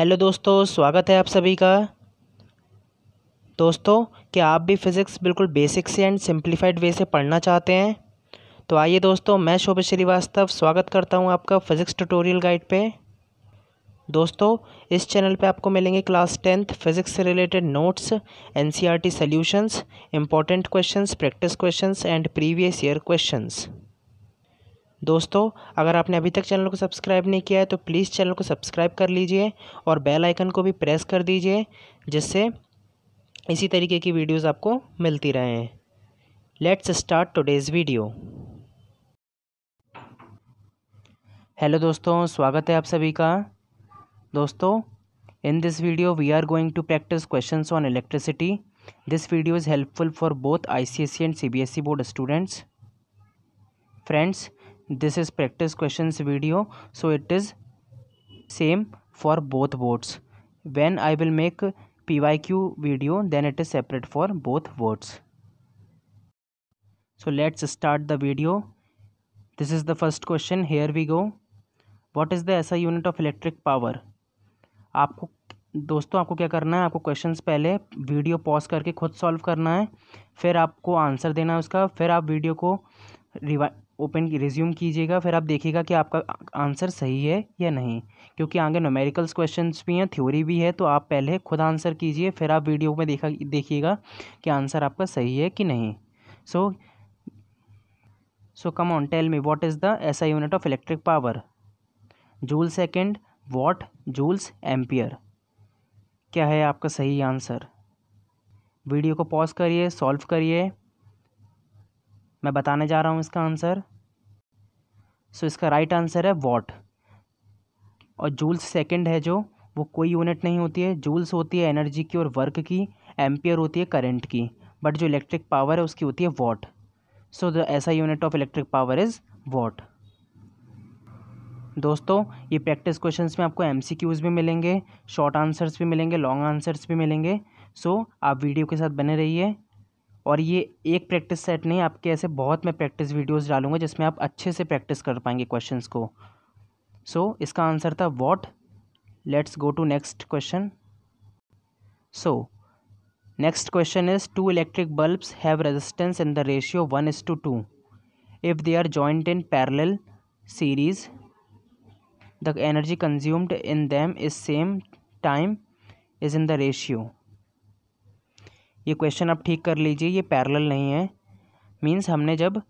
Hello दोस्तों, स्वागत है आप सभी का। दोस्तों, क्या आप भी फ़िज़िक्स बिल्कुल बेसिक से एंड सिंप्लीफाइड वे से पढ़ना चाहते हैं? तो आइए दोस्तों, मैं शोभित श्रीवास्तव स्वागत करता हूँ आपका फ़िज़िक्स ट्यूटोरियल गाइड पे। दोस्तों, इस चैनल पे आपको मिलेंगे क्लास टेंथ फिज़िक्स से related notes N C R T solutions, important questions, practice questions, and previous year questions. दोस्तों, अगर आपने अभी तक चैनल को सब्सक्राइब नहीं किया है तो प्लीज़ चैनल को सब्सक्राइब कर लीजिए और बेल आइकन को भी प्रेस कर दीजिए, जिससे इसी तरीके की वीडियोस आपको मिलती रहें। Let's start today's video hello दोस्तों, स्वागत है आप सभी का। दोस्तों in this video we are going to practice questions on electricity this video is helpful for both ICSE and CBSE board students friends this is practice questions video so it is same for both boards when i will make pyq video then it is separate for both boards so let's start the video this is the first question here we go what is the SI unit of electric power आपको दोस्तों आपको क्या करना है आपको questions पहले video pause करके खुद सॉल्व करना है फिर आपको आंसर देना है उसका फिर आप वीडियो को रिवा ओपन रिज्यूम कीजिएगा, फिर आप देखिएगा कि आपका आंसर सही है या नहीं। क्योंकि आगे नोमेरिकल्स क्वेश्चंस भी हैं थ्योरी भी है तो आप पहले खुद आंसर कीजिए, फिर आप वीडियो में देखा, देखिएगा कि आंसर आपका सही है कि नहीं। So so come on tell me what is the SI unit of electric power joule second watt joules ampere क्या है आपका सही आंसर वीडियो को पॉज करिए सॉल्व करिए। मैं बताने जा रहा हूँ इसका आंसर सो इसका राइट आंसर है वॉट और जूल्स सेकंड है जो वो कोई यूनिट नहीं होती है. जूल्स होती है एनर्जी की और वर्क की एम्पियर होती है करंट की. बट जो इलेक्ट्रिक पावर है उसकी होती है watt so the SI unit of electric power is watt दोस्तों ये प्रैक्टिस क्वेश्चंस में आपको एम भी मिलेंगे शॉर्ट आंसर्स भी मिलेंगे लॉन्ग आंसर्स भी मिलेंगे. सो so, आप वीडियो के साथ बने रहिए. और ये एक प्रैक्टिस सेट नहीं आपके ऐसे बहुत मैं प्रैक्टिस वीडियोस डालूँगा जिसमें आप अच्छे से प्रैक्टिस कर पाएँगे क्वेश्चंस को। सो so, इसका आंसर था watt let's go to next question so next question is two electric bulbs have resistance in the ratio one is to two if they are joint in parallel series the energy consumed in them is same time is in the ratio ये question आप ठीक कर लीजिए, ये parallel नहीं है। Means हमने जब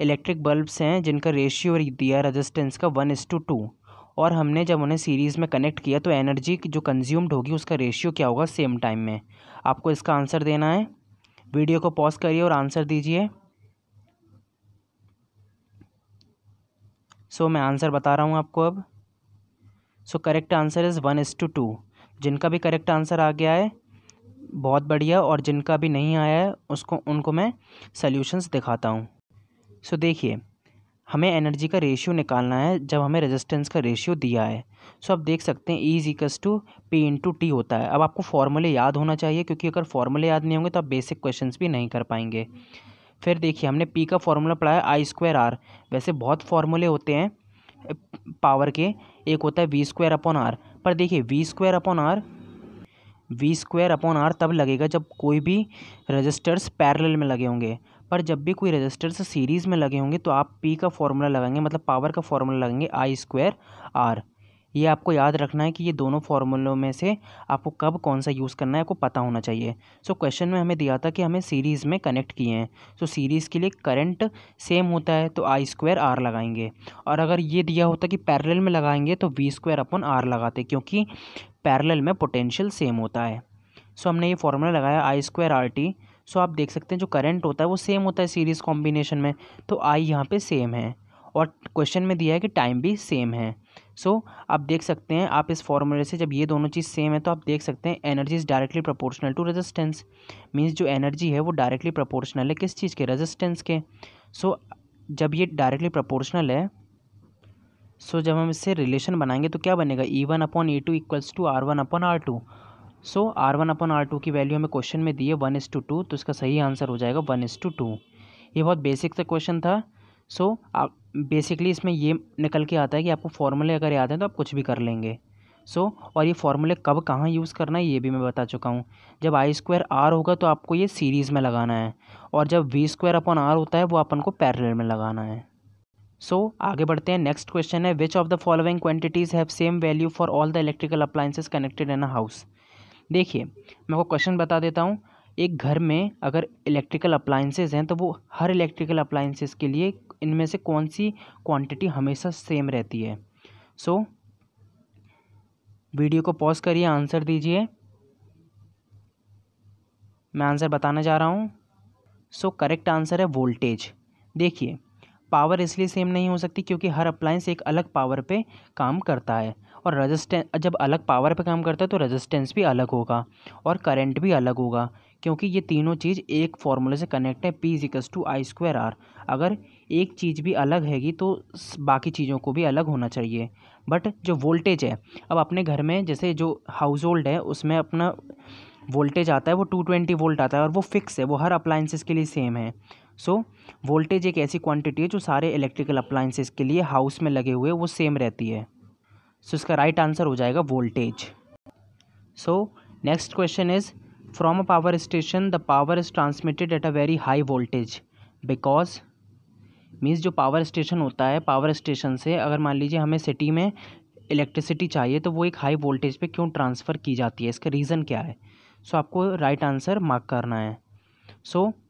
इलेक्ट्रिक बल्ब्स हैं, जिनका रेशियो दिया रेजिस्टेंस का वन इज़ टू टू और हमने जब उन्हें सीरीज़ में कनेक्ट किया तो एनर्जी जो कंज्यूम्ड होगी, उसका रेशियो क्या होगा सेम टाइम में। आपको इसका आंसर देना है। वीडियो को पॉज करिए और आंसर दीजिए। सो मैं आंसर बता रहा हूँ आपको अब। So correct answer is one is to two जिनका भी करेक्ट आंसर आ गया है बहुत बढ़िया और जिनका भी नहीं आया है, उसको, उनको मैं सल्यूशंस दिखाता हूँ। सो देखिए, हमें एनर्जी का रेशियो निकालना है, जब हमें रेजिस्टेंस का रेशियो दिया है। सो आप देख सकते हैं E equals to P into T होता है। अब आपको फॉर्मूले याद होना चाहिए, क्योंकि अगर फॉर्मूले याद नहीं होंगे तो आप बेसिक क्वेश्चन भी नहीं कर पाएँगे। फिर देखिए, हमने पी का फॉर्मूला पढ़ा है आई स्क्वायर आर वैसे बहुत फार्मूले होते हैं पावर के। एक होता है वी स्क्वायर अपॉन आर पर देखिए V square upon R V square upon R तब लगेगा जब कोई भी रजिस्टर्स पैरेलल में लगे होंगे। पर जब भी कोई रजिस्टर्स सीरीज़ में लगे होंगे तो आप पी का फॉर्मूला लगाएँगे मतलब पावर का फॉर्मूला लगाएँगे आई स्क्वायर आर ये आपको याद रखना है कि ये दोनों फार्मूलों में से आपको कब कौन सा यूज़ करना है आपको पता होना चाहिए। सो so, क्वेश्चन में हमें दिया था कि हमें सीरीज़ में कनेक्ट किए हैं। सो so, सीरीज़ के लिए करंट सेम होता है तो आई स्क्वायर आर लगाएँगे। और अगर ये दिया होता कि पैरेलल में लगाएँगे तो वी स्क्वायर अपन आर लगाते क्योंकि पैरेलल में पोटेंशियल सेम होता है। सो हमने ये फॉर्मूला लगाया I square R T so आप देख सकते हैं जो करंट होता है वो सेम होता है सीरीज़ कॉम्बिनेशन में। तो आई यहाँ पे सेम है और क्वेश्चन में दिया है कि टाइम भी सेम है। सो so, आप देख सकते हैं आप इस फॉर्मूले से जब ये दोनों चीज़ सेम है तो आप देख सकते हैं energy is directly proportional to resistance. Means जो एनर्जी है वो डायरेक्टली प्रोपोर्शनल है किस चीज़ के? रेजिस्टेंस के। सो so, जब ये डायरेक्टली प्रोपोर्शनल है सो जब हम इससे रिलेशन बनाएँगे तो क्या बनेगा? E one upon E two equals to R one upon R two so R one upon R two की वैल्यू हमें क्वेश्चन में दी है वन इज़ टू टू तो इसका सही आंसर हो जाएगा वन इज़ टू टू ये बहुत बेसिक सा क्वेश्चन था. सो आप बेसिकली इसमें ये निकल के आता है कि आपको फॉर्मूले अगर याद हैं तो आप कुछ भी कर लेंगे. सो so, और ये फॉर्मूले कब कहाँ यूज़ करना है ये भी मैं बता चुका हूँ. जब आई स्क्वायर आर होगा तो आपको ये सीरीज़ में लगाना है. और जब वी स्क्वायर अपॉन आर होता है वो अपन को पैरेलल में लगाना है. सो so, आगे बढ़ते हैं। नेक्स्ट क्वेश्चन है which of the following quantities have same value for all the electrical appliances connected in a house देखिए मैं को क्वेश्चन बता देता हूँ। एक घर में अगर इलेक्ट्रिकल अप्लाइंसेस हैं तो वो हर इलेक्ट्रिकल अप्लाइंसेस के लिए इनमें से कौन सी क्वांटिटी हमेशा सेम रहती है? सो so, वीडियो को पॉज करिए आंसर दीजिए। मैं आंसर बताने जा रहा हूँ। सो करेक्ट आंसर है वोल्टेज देखिए पावर इसलिए सेम नहीं हो सकती क्योंकि हर अप्लाइंस एक अलग पावर पे काम करता है। और रजिस्टेंस जब अलग पावर पे काम करता है तो रेजिस्टेंस भी अलग होगा और करंट भी अलग होगा क्योंकि ये तीनों चीज़ एक फार्मूले से कनेक्ट है P equals to I square R अगर एक चीज़ भी अलग हैगी तो बाकी चीज़ों को भी अलग होना चाहिए। बट जो वोल्टेज है, अब अपने घर में जैसे जो हाउस होल्ड है, उसमें अपना वोल्टेज आता है, वो टू ट्वेंटी वोल्ट आता है और वो फिक्स है, वो हर अप्लाइंसिस के लिए सेम है। सो वोल्टेज एक ऐसी क्वांटिटी है जो सारे इलेक्ट्रिकल अप्लाइंसेस के लिए हाउस में लगे हुए वो सेम रहती है। सो so, इसका राइट right आंसर हो जाएगा voltage so next question is from a power station the power is transmitted at a very high voltage because means जो पावर स्टेशन होता है पावर स्टेशन से अगर मान लीजिए हमें सिटी में इलेक्ट्रिसिटी चाहिए तो वो एक हाई वोल्टेज पे क्यों ट्रांसफ़र की जाती है? इसका रीज़न क्या है? सो so, आपको राइट आंसर मार्क करना है। सो so,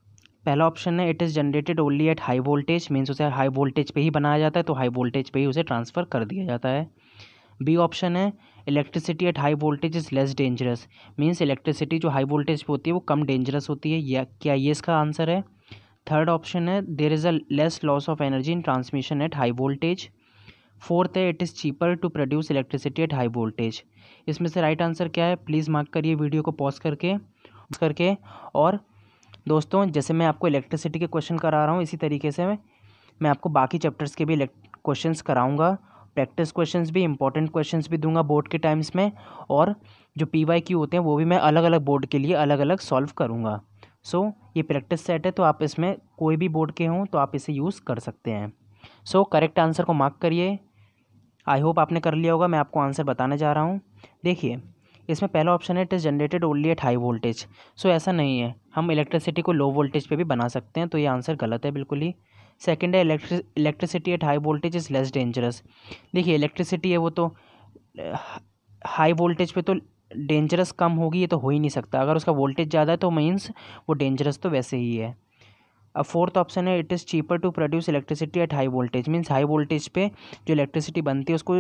पहला ऑप्शन है it is generated only at high voltage means उसे हाई वोल्टेज पे ही बनाया जाता है तो हाई वोल्टेज पे ही उसे ट्रांसफ़र कर दिया जाता है। बी ऑप्शन है electricity at high voltage is less dangerous means electricity जो हाई वोल्टेज पे होती है, वो कम डेंजरस होती है, या क्या ये इसका आंसर है? थर्ड ऑप्शन है there is a less loss of energy in transmission at high voltage fourth है it is cheaper to produce electricity at high voltage इसमें से राइट right आंसर क्या है? प्लीज़ मार्क करिए वीडियो को pause करके करके, और दोस्तों जैसे मैं आपको इलेक्ट्रिसिटी के क्वेश्चन करा रहा हूँ इसी तरीके से मैं मैं आपको बाकी चैप्टर्स के भी क्वेश्चंस कराऊँगा। प्रैक्टिस क्वेश्चंस भी इंपॉर्टेंट क्वेश्चंस भी दूँगा बोर्ड के टाइम्स में और जो पी वाई क्यू होते हैं वो भी मैं अलग अलग बोर्ड के लिए अलग अलग सॉल्व करूँगा। सो so, ये प्रैक्टिस सेट है तो आप इसमें कोई भी बोर्ड के हों तो आप इसे यूज़ कर सकते हैं। सो करेक्ट आंसर को मार्क करिए। आई होप आपने कर लिया होगा मैं आपको आंसर बताने जा रहा हूँ। देखिए इसमें पहला ऑप्शन है it is generated only at high voltage so ऐसा नहीं है। हम इलेक्ट्रिसिटी को लो वोल्टेज पे भी बना सकते हैं तो ये आंसर गलत है बिल्कुल ही। सेकेंड है electricity at high voltage is less dangerous देखिए इलेक्ट्रिसिटी है वो तो हाई वोल्टेज पे तो डेंजरस कम होगी, ये तो हो ही नहीं सकता। अगर उसका वोल्टेज ज़्यादा है तो मीन्स वो डेंजरस तो वैसे ही है। अब फोर्थ ऑप्शन है it is cheaper to produce electricity at high voltage means high voltage पे जो इलेक्ट्रिसिटी बनती है, उसको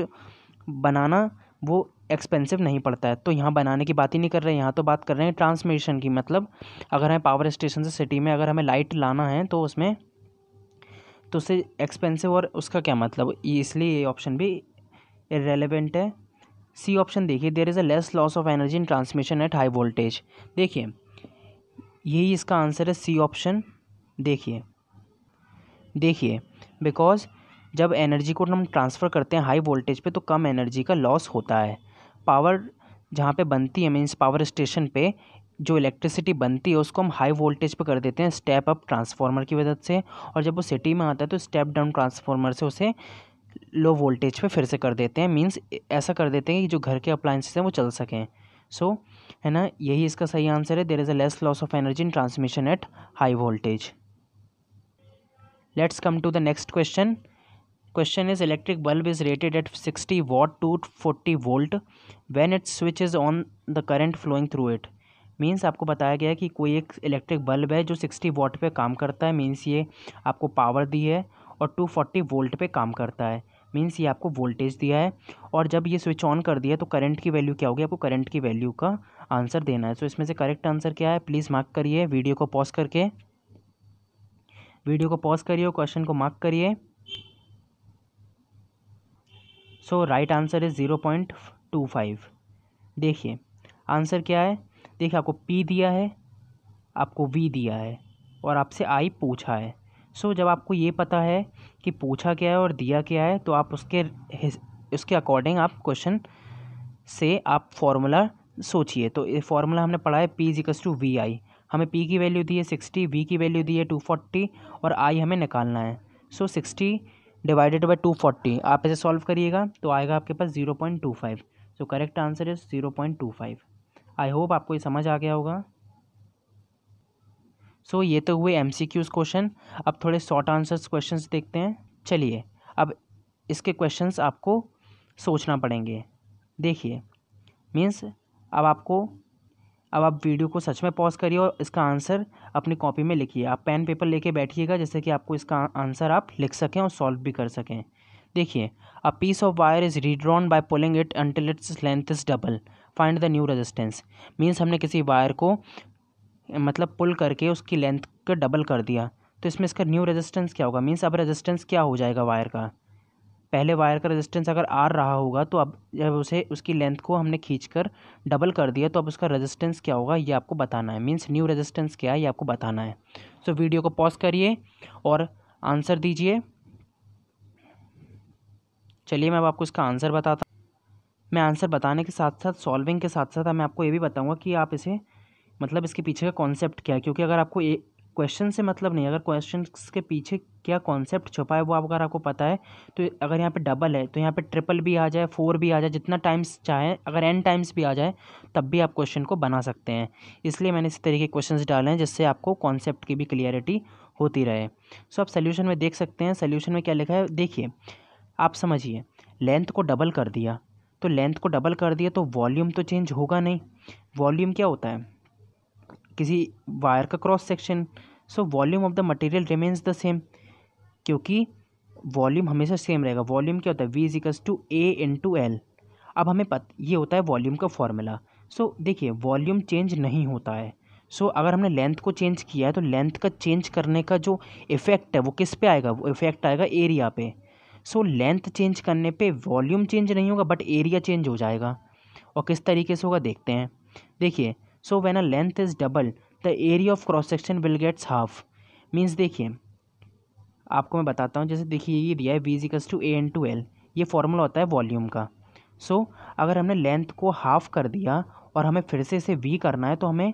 बनाना वो एक्सपेंसिव नहीं पड़ता है। तो यहाँ बनाने की बात ही नहीं कर रहे हैं यहाँ तो बात कर रहे हैं ट्रांसमिशन की। मतलब अगर हमें पावर स्टेशन से सिटी में अगर हमें लाइट लाना है तो उसमें तो उससे एक्सपेंसिव और उसका क्या मतलब? इसलिए ये ऑप्शन भी रेलिवेंट है। सी ऑप्शन देखिए there is a less loss of energy in transmission at high voltage देखिए, यही इसका आंसर है सी ऑप्शन देखिए देखिए बिकॉज़ जब एनर्जी को हम ट्रांसफ़र करते हैं हाई वोल्टेज पे तो कम एनर्जी का लॉस होता है। पावर जहाँ पे बनती है मीन्स पावर स्टेशन पे जो इलेक्ट्रिसिटी बनती है उसको हम हाई वोल्टेज पे कर देते हैं स्टेप अप ट्रांसफार्मर की मदद से। और जब वो सिटी में आता है तो स्टेप डाउन ट्रांसफार्मर से उसे लो वोल्टेज पे फिर से कर देते हैं। मीन्स ऐसा कर देते हैं कि जो घर के अप्लाइंसेस हैं वो चल सकें। सो so, है ना? यही इसका सही आंसर है। There is a less loss of energy in transmission at high voltage let's come to the next question Question is electric bulb is rated at 60 watt to 40 volt when its switch is on the current flowing through it. Means आपको बताया गया कि कोई एक electric bulb है जो 60 what पे काम करता है मीन्स ये आपको पावर दी है और 240 वोल्ट पे काम करता है। मीन्स ये आपको वोल्टेज दिया है और जब ये स्विच ऑन कर दिया तो करंट की वैल्यू क्या होगी आपको करंट की वैल्यू का आंसर देना है। सो so, इसमें से करेक्ट आंसर क्या है? प्लीज़ मार्क करिए वीडियो को पॉज करके। वीडियो को पॉज करिए क्वेश्चन को मार्क करिए। So right answer is zero point two five देखिए आंसर क्या है? देखिए आपको पी दिया है आपको वी दिया है और आपसे आई पूछा है। सो so, जब आपको ये पता है कि पूछा क्या है और दिया क्या है तो आप उसके उसके अकॉर्डिंग आप क्वेश्चन से आप फॉर्मूला सोचिए। तो ये फार्मूला हमने पढ़ा है P equals to V I हमें पी की वैल्यू दी है सिक्सटी वी की वैल्यू दी है टू फोर्टी और आई हमें निकालना है। So sixty divided by two forty आप इसे सॉल्व करिएगा तो आएगा आपके पास zero point two five so correct answer is zero point two five I hope आपको ये समझ आ गया होगा। सो so, ये तो हुए एम सी क्यूज़ क्वेश्चन अब थोड़े शॉर्ट आंसर्स क्वेश्चन देखते हैं। चलिए अब इसके क्वेश्चन आपको सोचना पड़ेंगे। देखिए मीन्स अब आपको अब आप वीडियो को सच में पॉज करिए और इसका आंसर अपनी कॉपी में लिखिए। आप पेन पेपर लेके बैठिएगा, जैसे कि आपको इसका आंसर आप लिख सकें और सॉल्व भी कर सकें। देखिए a piece of wire is redrawn by pulling it until its length is double find the new resistance means हमने किसी वायर को मतलब पुल करके उसकी लेंथ का डबल कर दिया। तो इसमें इसका न्यू रेजिस्टेंस क्या होगा? मीन्स अब रेजिस्टेंस क्या हो जाएगा वायर का? पहले वायर का रेजिस्टेंस अगर आर रहा होगा तो अब जब उसे उसकी लेंथ को हमने खींच कर डबल कर दिया तो अब उसका रेजिस्टेंस क्या होगा ये आपको बताना है। मीन्स न्यू रेजिस्टेंस क्या है ये आपको बताना है। सो so, वीडियो को पॉज करिए और आंसर दीजिए। चलिए मैं अब आपको इसका आंसर बताता मैं आंसर बताने के साथ साथ सॉल्विंग के साथ साथ मैं आपको ये भी बताऊँगा कि आप इसे मतलब इसके पीछे का कॉन्सेप्ट क्या है क्योंकि अगर आपको ए क्वेश्चन से मतलब नहीं अगर क्वेश्चन के पीछे क्या कॉन्सेप्ट छुपा है वो आप अगर आपको पता है तो अगर यहाँ पे डबल है तो यहाँ पे ट्रिपल भी आ जाए, फोर भी आ जाए, जितना टाइम्स चाहे, अगर एन टाइम्स भी आ जाए, तब भी आप क्वेश्चन को बना सकते हैं। इसलिए मैंने इस तरीके के क्वेश्चन डाले हैं, जिससे आपको कॉन्सेप्ट की भी क्लियरिटी होती रहे। सो आप सोल्यूशन में देख सकते हैं, सोल्यूशन में क्या लिखा है, देखिए, आप समझिए, लेंथ को डबल कर दिया तो लेंथ को डबल कर दिया तो वॉल्यूम तो चेंज होगा नहीं। वॉल्यूम क्या होता है? किसी वायर का cross section so volume of the material remains the same क्योंकि वॉल्यूम हमेशा सेम रहेगा। वॉल्यूम क्या होता है? V equals to A into L अब हमें पत ये होता है वॉल्यूम का फॉर्मूला सो so, देखिए वॉल्यूम चेंज नहीं होता है। सो so, अगर हमने लेंथ को चेंज किया है तो लेंथ का चेंज करने का जो इफ़ेक्ट है वो किस पे आएगा? वो इफ़ेक्ट आएगा एरिया पे। सो so, लेंथ चेंज करने पे वॉल्यूम चेंज नहीं होगा बट एरिया चेंज हो जाएगा। और किस तरीके से होगा? देखते हैं। देखिए so when a length is double the area of cross section will gets half means देखिए आपको मैं बताता हूँ जैसे देखिए ये दिया है V equals to A into L ये फॉर्मूला होता है वॉल्यूम का। सो so, अगर हमने लेंथ को हाफ़ कर दिया और हमें फिर से इसे वी करना है तो हमें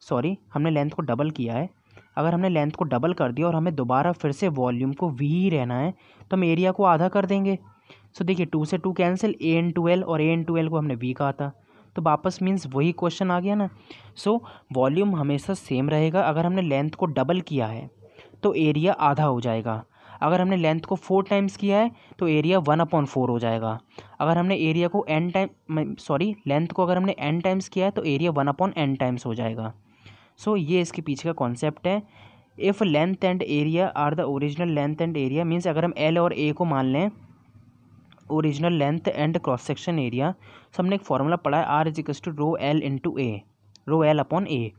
सॉरी हमने लेंथ को डबल किया है। अगर हमने लेंथ को डबल कर दिया और हमें दोबारा फिर से वॉल्यूम को वी ही रहना है तो हम एरिया को आधा कर देंगे। सो so, देखिए टू से two cancel A into L और ए एन टू एल को हमने वी कहा था। तो वापस मीन्स वही क्वेश्चन आ गया ना। सो वॉल्यूम हमेशा सेम रहेगा। अगर हमने लेंथ को डबल किया है तो एरिया आधा हो जाएगा। अगर हमने लेंथ को फोर टाइम्स किया है तो एरिया वन अपॉन फोर हो जाएगा। अगर हमने एरिया को एन टाइम सॉरी लेंथ को अगर हमने एन टाइम्स किया है तो area one upon N times हो जाएगा। सो so, ये इसके पीछे का कॉन्सेप्ट है। If length and area are the original length and area means अगर हम एल और ए को मान लें original length and cross section area. So हमने एक फॉर्मूला पढ़ा है R is equals to rho L into A rho L upon A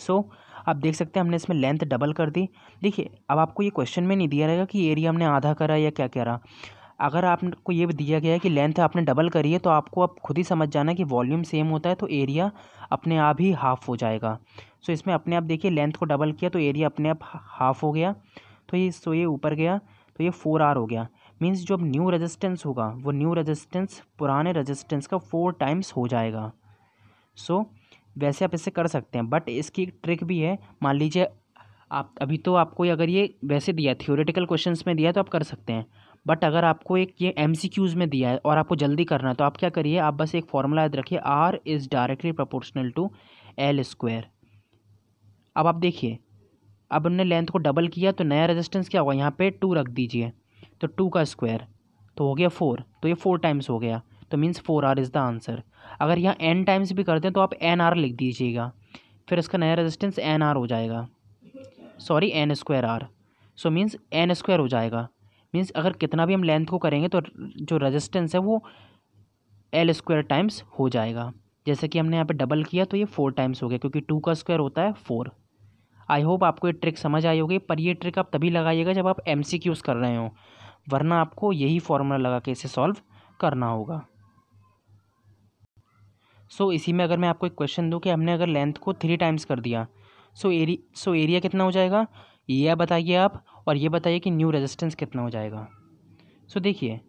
so आप देख सकते हैं हमने इसमें लेंथ डबल कर दी। देखिए, अब आपको ये क्वेश्चन में नहीं दिया रहेगा कि एरिया हमने आधा करा या क्या करा। अगर आपको ये भी दिया गया है कि लेंथ आपने डबल करी है तो आपको अब खुद ही समझ जाना कि वॉल्यूम सेम होता है तो एरिया अपने आप ही हाफ़ हो जाएगा। सो इसमें अपने आप देखिए, लेंथ को डबल किया तो एरिया अपने आप हाफ़ हो गया। तो ये सो ये ऊपर गया तो ये फोर आर हो गया। मीन्स जो अब न्यू रेजिस्टेंस होगा वो न्यू रेजिस्टेंस पुराने रेजिस्टेंस का फोर टाइम्स हो जाएगा। सो so, वैसे आप इसे कर सकते हैं बट इसकी एक ट्रिक भी है। मान लीजिए आप अभी तो आपको अगर ये वैसे दिया थियोरेटिकल क्वेश्चन में दिया तो आप कर सकते हैं। बट अगर आपको एक ये एम में दिया है और आपको जल्दी करना है तो आप क्या करिए आप बस एक फॉर्मूला याद रखिए R is directly proportional to L square अब आप देखिए अब हमने लेंथ को डबल किया तो नया रेजिस्टेंस क्या होगा? यहाँ पे टू रख दीजिए। तो टू का स्क्वायर तो हो गया फोर तो ये फोर टाइम्स हो गया तो means four R is the answer अगर यहाँ एन टाइम्स भी करते हैं तो आप एन आर लिख दीजिएगा, फिर इसका नया रेजिस्टेंस एन आर हो जाएगा। Sorry N square R so means N square हो जाएगा। मीन्स अगर कितना भी हम लेंथ को करेंगे तो जो रेजिस्टेंस है वो एल स्क्वायर टाइम्स हो जाएगा। जैसे कि हमने यहाँ पे डबल किया तो ये फोर टाइम्स हो गया, क्योंकि टू का स्क्वायर होता है फोर आई होप आपको ये ट्रिक समझ आई होगी, पर ये ट्रिक आप तभी लगाइएगा जब आप एम सी क्यूज़ कर रहे हो। वरना आपको यही फॉर्मूला लगा के इसे सॉल्व करना होगा। सो so, इसी में अगर मैं आपको एक क्वेश्चन दूँ कि हमने अगर लेंथ को थ्री टाइम्स कर दिया सो एरी सो एरिया कितना हो जाएगा? ये बताइए आप और ये बताइए कि न्यू रेजिस्टेंस कितना हो जाएगा। सो so, देखिए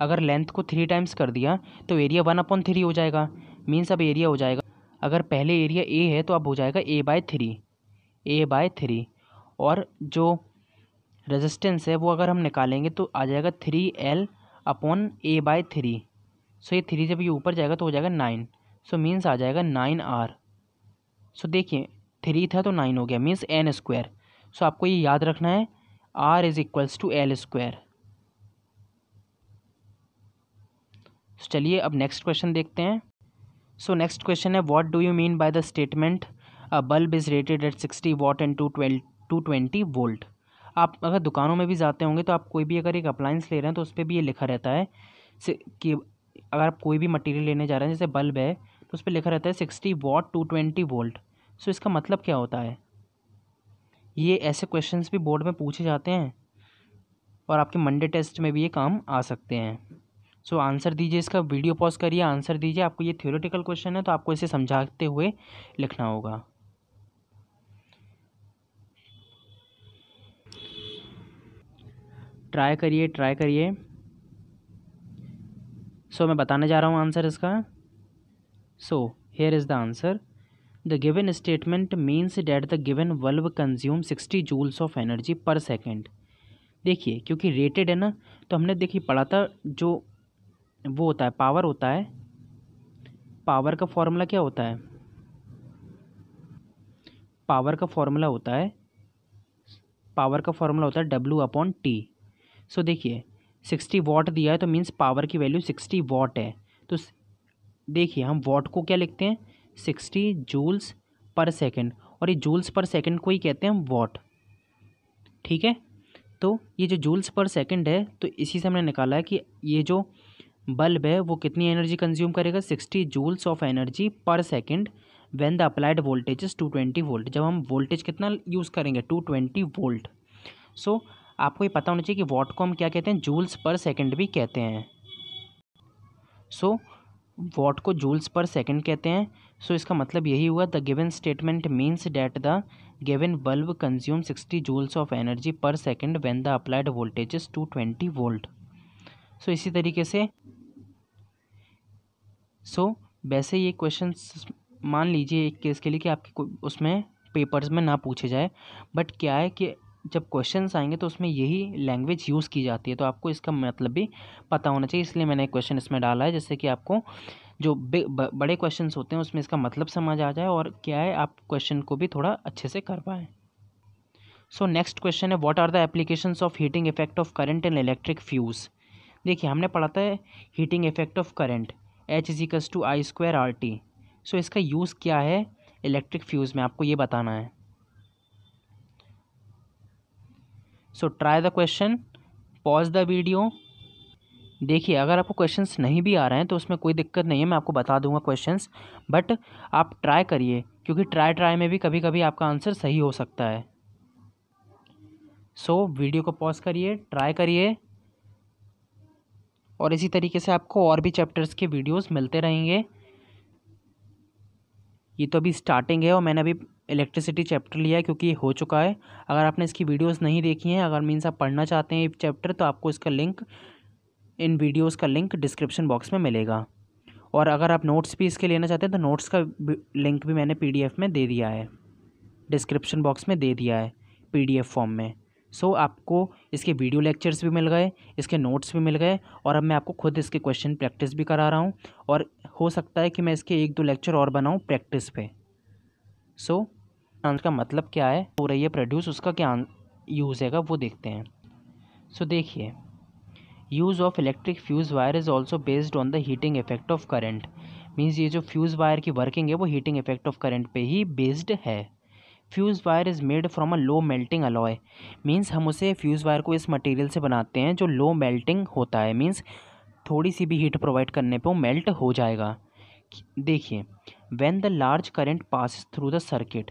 अगर लेंथ को थ्री टाइम्स कर दिया तो एरिया वन अपॉन थ्री हो जाएगा। मीन्स अब एरिया हो जाएगा। अगर पहले एरिया ए है तो अब हो जाएगा A by three A by three और जो रेजिस्टेंस है, वो अगर हम निकालेंगे तो आ जाएगा three L upon A by three so ये थ्री जब ये ऊपर जाएगा तो हो जाएगा नाइन सो मीन्स आ जाएगा नाइन आर सो देखिए थ्री था तो नाइन हो गया मीन्स एन स्क्वायर सो आपको ये याद रखना है R is equals to L square so चलिए अब नेक्स्ट क्वेश्चन देखते हैं. सो नेक्स्ट क्वेश्चन है what do you mean by the statement a bulb is rated at sixty watt and two twelve two twenty volt आप अगर दुकानों में भी जाते होंगे तो आप कोई भी अगर एक अप्लाइंस ले रहे हैं तो उस पर भी ये लिखा रहता है कि अगर आप कोई भी मटेरियल लेने जा रहे हैं, जैसे बल्ब है तो उस पर लिखा रहता है sixty watt two twenty volt so इसका मतलब क्या होता है? ये ऐसे क्वेश्चंस भी बोर्ड में पूछे जाते हैं और आपके मंडे टेस्ट में भी ये काम आ सकते हैं। सो आंसर दीजिए इसका वीडियो पॉज करिए आंसर दीजिए, आपको ये थ्योरेटिकल क्वेश्चन है तो आपको इसे समझाते हुए लिखना होगा। ट्राई करिए ट्राई करिए। सो मैं बताने जा रहा हूँ आंसर इसका। So here is the answer the given statement means that the given valve consume sixty joules of energy per second देखिए, क्योंकि रेटेड है ना तो हमने देखिए पढ़ा था जो वो होता है पावर होता है। पावर का फॉर्मूला क्या होता है? पावर का फॉर्मूला होता है। पावर का फॉर्मूला होता है डब्लू अपॉन टी सो देखिए सिक्सटी वॉट दिया है तो मीन्स पावर की वैल्यू सिक्सटी वॉट है। तो देखिए, हम वॉट को क्या लिखते हैं? सिक्सटी जूल्स पर सेकेंड और ये जूल्स पर सेकेंड को ही कहते हैं हम वॉट ठीक है? तो ये जो जूल्स पर सेकेंड है तो इसी से हमने निकाला है कि ये जो बल्ब है, वो कितनी एनर्जी कंज्यूम करेगा? Sixty joules of energy per second when the applied voltage is two twenty volt जब हम वोल्टेज कितना यूज़ करेंगे? टू ट्वेंटी वोल्ट सो आपको ये पता होना चाहिए कि वॉट को हम क्या कहते हैं? जूल्स पर सेकेंड भी कहते हैं। सो so, वॉट को जूल्स पर सेकेंड कहते हैं। सो so इसका मतलब यही हुआ the given statement means that the given bulb consume sixty joules of energy per second when the applied voltage two twenty volt so इसी तरीके से सो so, वैसे ये क्वेश्चन मान लीजिए एक केस के लिए कि आपके उसमें पेपर्स में ना पूछे जाए बट क्या है कि जब क्वेश्चंस आएँगे तो उसमें यही लैंग्वेज यूज़ की जाती है तो आपको इसका मतलब भी पता होना चाहिए। इसलिए मैंने क्वेश्चन इसमें डाला है, जिससे कि आपको जो बड़े क्वेश्चंस होते हैं, उसमें इसका मतलब समझ आ जाए और क्या है, आप क्वेश्चन को भी थोड़ा अच्छे से कर पाएँ। सो नेक्स्ट क्वेश्चन है what are the application of heating effect of current and electric fuse देखिए, हमने पढ़ा था heating effect of current H equals to I square R T so इसका यूज़ क्या है इलेक्ट्रिक फ्यूज़ में? आपको ये बताना है। So try the question pause the video देखिए अगर आपको क्वेश्चंस नहीं भी आ रहे हैं तो उसमें कोई दिक्कत नहीं है मैं आपको बता दूँगा क्वेश्चंस बट आप ट्राई करिए क्योंकि ट्राई ट्राई में भी कभी कभी आपका आंसर सही हो सकता है. सो so, वीडियो को पॉज करिए ट्राई करिए. और इसी तरीके से आपको और भी चैप्टर्स के वीडियोस मिलते रहेंगे. ये तो अभी स्टार्टिंग है और मैंने अभी इलेक्ट्रिसिटी चैप्टर लिया है क्योंकि ये हो चुका है। अगर आपने इसकी वीडियोस नहीं देखी हैं अगर मीन्स आप पढ़ना चाहते हैं ये चैप्टर तो आपको इसका लिंक इन वीडियोस का लिंक डिस्क्रिप्शन बॉक्स में मिलेगा। और अगर आप नोट्स भी इसके लेना चाहते हैं तो नोट्स का लिंक भी मैंने पीडीएफ में दे दिया है। डिस्क्रिप्शन बॉक्स में दे दिया है पीडीएफ फॉर्म में। सो so, आपको इसके वीडियो लेक्चर्स भी मिल गए इसके नोट्स भी मिल गए और अब मैं आपको खुद इसके क्वेश्चन प्रैक्टिस भी करा रहा हूँ। और हो सकता है कि मैं इसके एक दो लेक्चर और बनाऊँ प्रैक्टिस पे। सो so, आंसर का मतलब क्या है? हो रही है प्रोड्यूस उसका क्या यूज़ है? वो देखते हैं। सो so, देखिए use of electric fuse wire is also based on the heating effect of current means ये जो फ्यूज़ वायर की वर्किंग है वो हीटिंग इफ़ेक्ट ऑफ़ करेंट पे ही बेस्ड है। Fuse wire is made from a low melting alloy means हम उसे फ्यूज़ वायर को इस मटेरियल से बनाते हैं जो लो मेल्टिंग होता है। मीन्स थोड़ी सी भी हीट प्रोवाइड करने पे वो मेल्ट हो जाएगा। देखिए when the large current pass through the circuit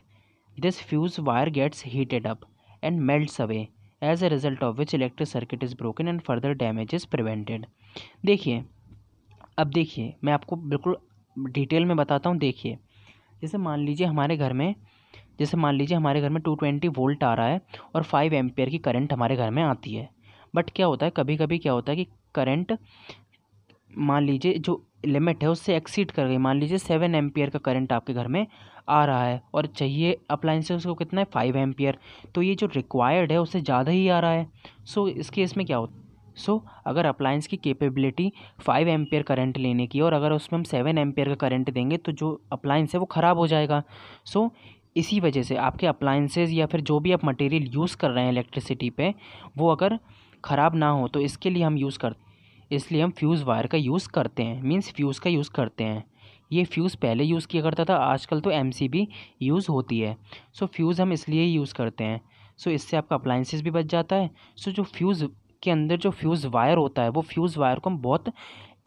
this fuse wire gets heated up and melts away as a result of which electric circuit is broken and further damage is prevented देखिए, अब देखिए, मैं आपको बिल्कुल detail में बताता हूँ, देखिए। जैसे मान लीजिए हमारे घर में, जैसे मान लीजिए हमारे घर में टू ट्वेंटी वोल्ट आ रहा है और फाइव एम्पेयर की करंट हमारे घर में आती है। बट क्या होता है कभी कभी क्या होता है कि करंट मान लीजिए जो लिमिट है, उससे एक्सीड कर गई। मान लीजिए सेवन एम्पियर का करंट आपके घर में आ रहा है और चाहिए अप्लाइंसेस को कितना है? फाइव एम्पियर तो ये जो रिक्वायर्ड है उससे ज़्यादा ही आ रहा है। सो इस केस में क्या होता सो so, अगर अप्लाइंस की कैपेबिलिटी फाइव एम्पेयर करंट लेने की और अगर उसमें हम सेवन एम्पेयर का करंट देंगे तो जो अप्लाइंस है वो ख़राब हो जाएगा। सो so, इसी वजह से आपके अप्लाइंसेज या फिर जो भी आप मटेरियल यूज़ कर रहे हैं इलेक्ट्रिसिटी पे वो अगर ख़राब ना हो तो इसके लिए हम यूज़ कर इसलिए हम फ्यूज़ वायर का यूज़ करते हैं। मीन्स फ्यूज़ का यूज़ करते हैं। ये फ्यूज़ पहले यूज़ किया करता था, आजकल तो एमसीबी यूज़ होती है। सो फ्यूज़ हम इसलिए यूज़ करते हैं। सो इससे आपका अप्लाइंसेस भी बच जाता है। सो जो फ्यूज़ के अंदर जो फ्यूज़ वायर होता है, वो फ्यूज़ वायर को हम बहुत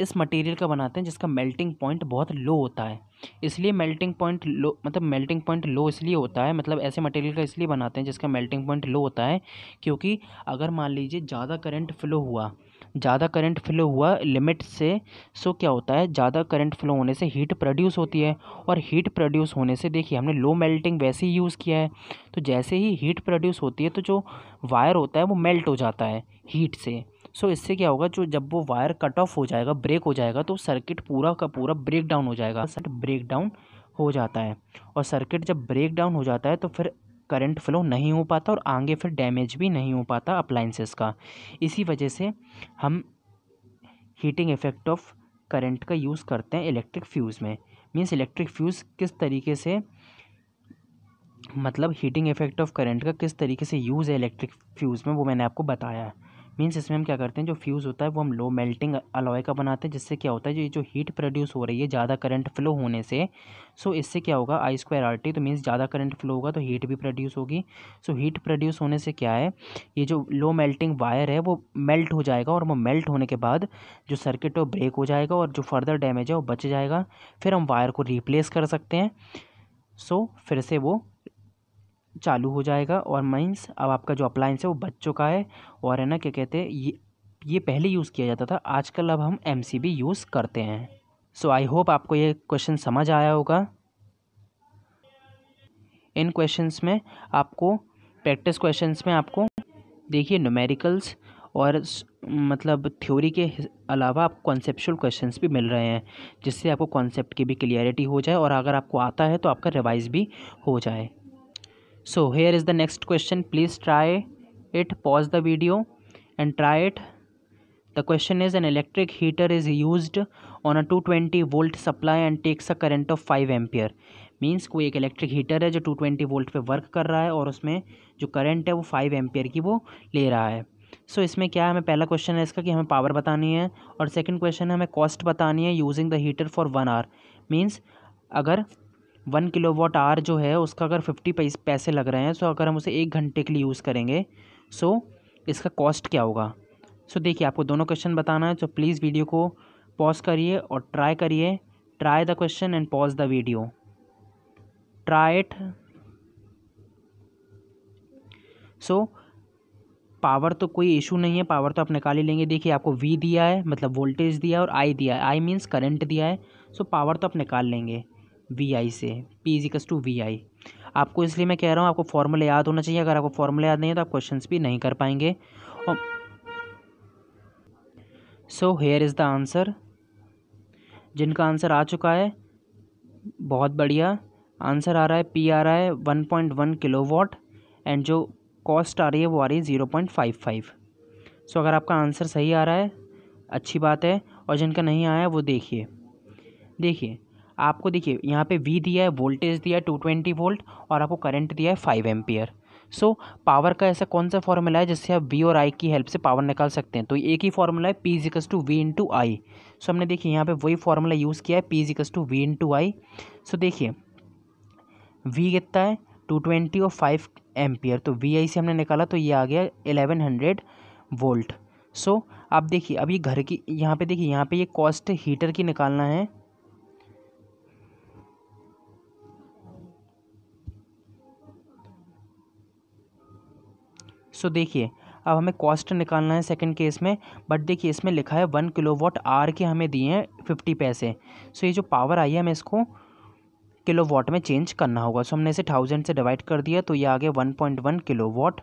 इस मटेरियल का बनाते हैं, जिसका मेल्टिंग पॉइंट बहुत लो होता है। इसलिए मेल्टिंग पॉइंट लो मतलब मेल्टिंग पॉइंट लो इसलिए होता है मतलब ऐसे मटेरियल का इसलिए बनाते हैं, जिसका मेल्टिंग पॉइंट लो होता है, क्योंकि अगर मान लीजिए ज़्यादा करंट फ्लो हुआ ज़्यादा करंट फ्लो हुआ लिमिट से सो क्या होता है? ज़्यादा करंट फ्लो होने से हीट प्रोड्यूस होती है और हीट प्रोड्यूस होने से देखिए हमने लो मेल्टिंग वैसे ही यूज़ किया है। तो जैसे ही हीट प्रोड्यूस होती है तो जो वायर होता है वो मेल्ट हो जाता है हीट से। सो so, इससे क्या होगा? जो जब वो वायर कट ऑफ़ हो जाएगा ब्रेक हो जाएगा तो सर्किट पूरा का पूरा ब्रेक डाउन हो जाएगा। ब्रेक डाउन हो जाता है और सर्किट जब ब्रेक डाउन हो जाता है तो फिर करंट फ्लो नहीं हो पाता और आगे फिर डैमेज भी नहीं हो पाता अप्लाइंसेस का। इसी वजह से हम हीटिंग इफ़ेक्ट ऑफ़ करंट का यूज़ करते हैं इलेक्ट्रिक फ्यूज़ में। मीन्स इलेक्ट्रिक फ्यूज़ किस तरीके से मतलब हीटिंग इफ़ेक्ट ऑफ़ करंट का किस तरीके से यूज़ है इलेक्ट्रिक फ्यूज़ में, वो मैंने आपको बताया है। मीन्स इसमें हम क्या करते हैं, जो फ्यूज़ होता है, वो हम लो मेल्टिंग अलॉय का बनाते हैं, जिससे क्या होता है जो ये जो हीट प्रोड्यूस हो रही है, ज़्यादा करंट फ्लो होने से सो इससे क्या होगा आई स्क्वायर आर टी तो मीन्स ज़्यादा करंट फ्लो होगा तो हीट भी प्रोड्यूस होगी। सो हीट प्रोड्यूस होने से क्या है, ये जो लो मेल्टिंग वायर है, वो मेल्ट हो जाएगा, और वो मेल्ट होने के बाद जो सर्किट है, वो ब्रेक हो जाएगा, और जो फर्दर डैमेज है, वो बच जाएगा। फिर हम वायर को रिप्लेस कर सकते हैं। सो फिर से वो चालू हो जाएगा और मीन्स अब आपका जो अप्लाइंस है वो बच चुका है और है ना, क्या कहते हैं, ये ये पहले यूज़ किया जाता था, आजकल अब हम एमसीबी यूज़ करते हैं। सो आई होप आपको ये क्वेश्चन समझ आया होगा। इन क्वेश्चंस में आपको प्रैक्टिस क्वेश्चंस में आपको, देखिए न्यूमेरिकल्स और मतलब थ्योरी के अलावा आपको कॉन्सेप्चुअल क्वेश्चंस भी मिल रहे हैं, जिससे आपको कॉन्सेप्ट की भी क्लियरिटी हो जाए और अगर आपको आता है तो आपका रिवाइज भी हो जाए। So here is the next question please try it pause the video and try it the question is an electric heater is use on a two twenty volt supply and takes a current of five ampere means कोई एक electric heater है जो two twenty volt पे work कर रहा है और उसमें जो करेंट है वो फाइव एम्पियर की वो ले रहा है। सो so, इसमें क्या है? हमें पहला क्वेश्चन है इसका कि हमें पावर बतानी है और सेकेंड क्वेश्चन है हमें कॉस्ट बतानी है using the heater for one hour means अगर वन किलो वॉट आर जो है, उसका अगर फिफ्टी पैसे लग रहे हैं सो अगर हम उसे एक घंटे के लिए यूज़ करेंगे सो इसका कॉस्ट क्या होगा? सो देखिए, आपको दोनों क्वेश्चन बताना है तो प्लीज़ वीडियो को पॉज करिए और ट्राई करिए। Try the question and pause the video try it so power तो कोई इशू नहीं है पावर तो आप निकाल ही लेंगे। देखिए, आपको वी दिया है मतलब वोल्टेज दिया है और आई दिया है। आई मीन्स करंट दिया है सो पावर तो आप निकाल लेंगे। वी आई से पी इजिकस टू वी आई आपको इसलिए मैं कह रहा हूँ, आपको फॉर्मूला याद होना चाहिए। अगर आपको फॉर्मूला याद नहीं है तो आप क्वेश्चंस भी नहीं कर पाएँगे। So here is the answer जिनका आंसर आ चुका है, बहुत बढ़िया। आंसर आ रहा है पी आ रहा है one point one kilowatt and जो कॉस्ट आ रही है, वो आ रही है zero point five five so अगर आपका आंसर सही आ रहा है, अच्छी बात है। और जिनका नहीं आया वो देखिए। देखिए आपको देखिए, यहाँ पे वी दिया है वोल्टेज दिया है टू ट्वेंटी वोल्ट और आपको करंट दिया है फाइव एम्पियर सो पावर का ऐसा कौन सा फॉर्मूला है जिससे आप वी और आई की हेल्प से पावर निकाल सकते हैं? तो एक ही फॉर्मूला है P इजिकस to V into I so हमने देखिए, यहाँ पे वही फॉर्मूला यूज़ किया है P इजिकस to V into I so देखिए वी कितना है? टू ट्वेंटी और फाइव एम्पियर तो वी आई से हमने निकाला तो ये आ गया एलेवन हंड्रेड वोल्ट सो आप देखिए, अभी घर की, यहाँ पे देखिए, यहाँ पे ये कॉस्ट हीटर की निकालना है। सो देखिए, अब हमें कॉस्ट निकालना है सेकंड केस में बट देखिए इसमें लिखा है वन किलो वॉट आर के हमें दिए हैं फिफ्टी पैसे। सो ये जो पावर आई है हमें इसको किलो वॉट में चेंज करना होगा। सो हमने इसे थाउज़ेंड से डिवाइड कर दिया तो ये आ गया one point one kilo watt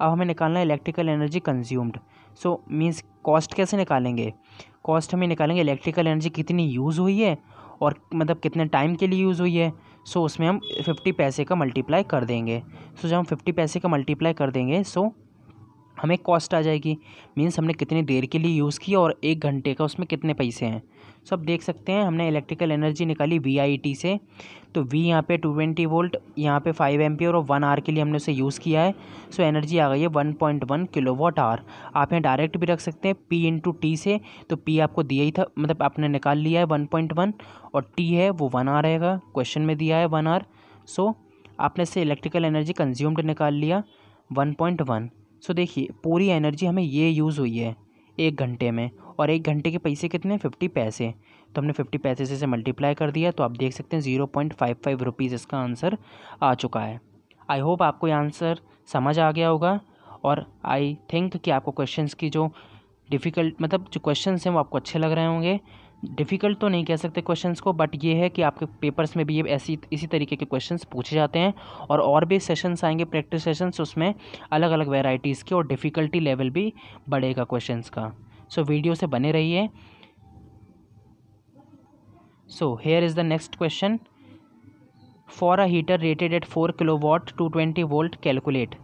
अब हमें निकालना है electrical energy consumed so means cost कैसे निकालेंगे? कॉस्ट हमें निकालेंगे इलेक्ट्रिकल एनर्जी कितनी यूज़ हुई है और मतलब कितने टाइम के लिए यूज़ हुई है। सो so, उसमें हम फिफ्टी पैसे का मल्टीप्लाई कर देंगे। सो so, जब हम फिफ्टी पैसे का मल्टीप्लाई कर देंगे सो so, हमें कॉस्ट आ जाएगी। मीन्स हमने कितनी देर के लिए यूज़ किया और एक घंटे का उसमें कितने पैसे हैं। सो अब देख सकते हैं हमने इलेक्ट्रिकल एनर्जी निकाली वी आई टी से। तो वी यहाँ पे ट्वेंटी वोल्ट यहाँ पे फाइव एम्पियर और वन आर के लिए हमने उसे यूज़ किया है। सो एनर्जी आ गई है one point one kilo watt hour आप यहाँ डायरेक्ट भी रख सकते हैं पी इंटू टी से। तो पी आपको दिया ही था मतलब आपने निकाल लिया है वन पॉइंट वन और टी है, वो वन आर रहेगा। क्वेश्चन में दिया है वन आर सो आपने इससे इलेक्ट्रिकल एनर्जी कंज्यूम्ड निकाल लिया वन पॉइंट वन सो देखिए, पूरी एनर्जी हमें ये यूज़ हुई है, एक घंटे में। और एक घंटे के पैसे कितने फिफ्टी पैसे। तो हमने फिफ्टी पैसे से मल्टीप्लाई कर दिया तो आप देख सकते हैं zero point five five rupees इसका आंसर आ चुका है। आई होप आपको ये आंसर समझ आ गया होगा और आई थिंक कि आपको क्वेश्चंस की जो डिफ़िकल्ट मतलब जो क्वेश्चंस हैं वो आपको अच्छे लग रहे होंगे। डिफ़िकल्ट तो नहीं कह सकते क्वेश्चंस को बट ये है कि आपके पेपर्स में भी ये ऐसी इसी तरीके के क्वेश्चंस पूछे जाते हैं और और भी सेशंस आएँगे प्रैक्टिस सेशंस उसमें अलग अलग वेराइटीज़ के और डिफ़िकल्टी लेवल भी बढ़ेगा क्वेश्चंस का। सो so, वीडियो से बने रहिए। So here is the next question for a heater rated at four kilo watt two twenty volt calculate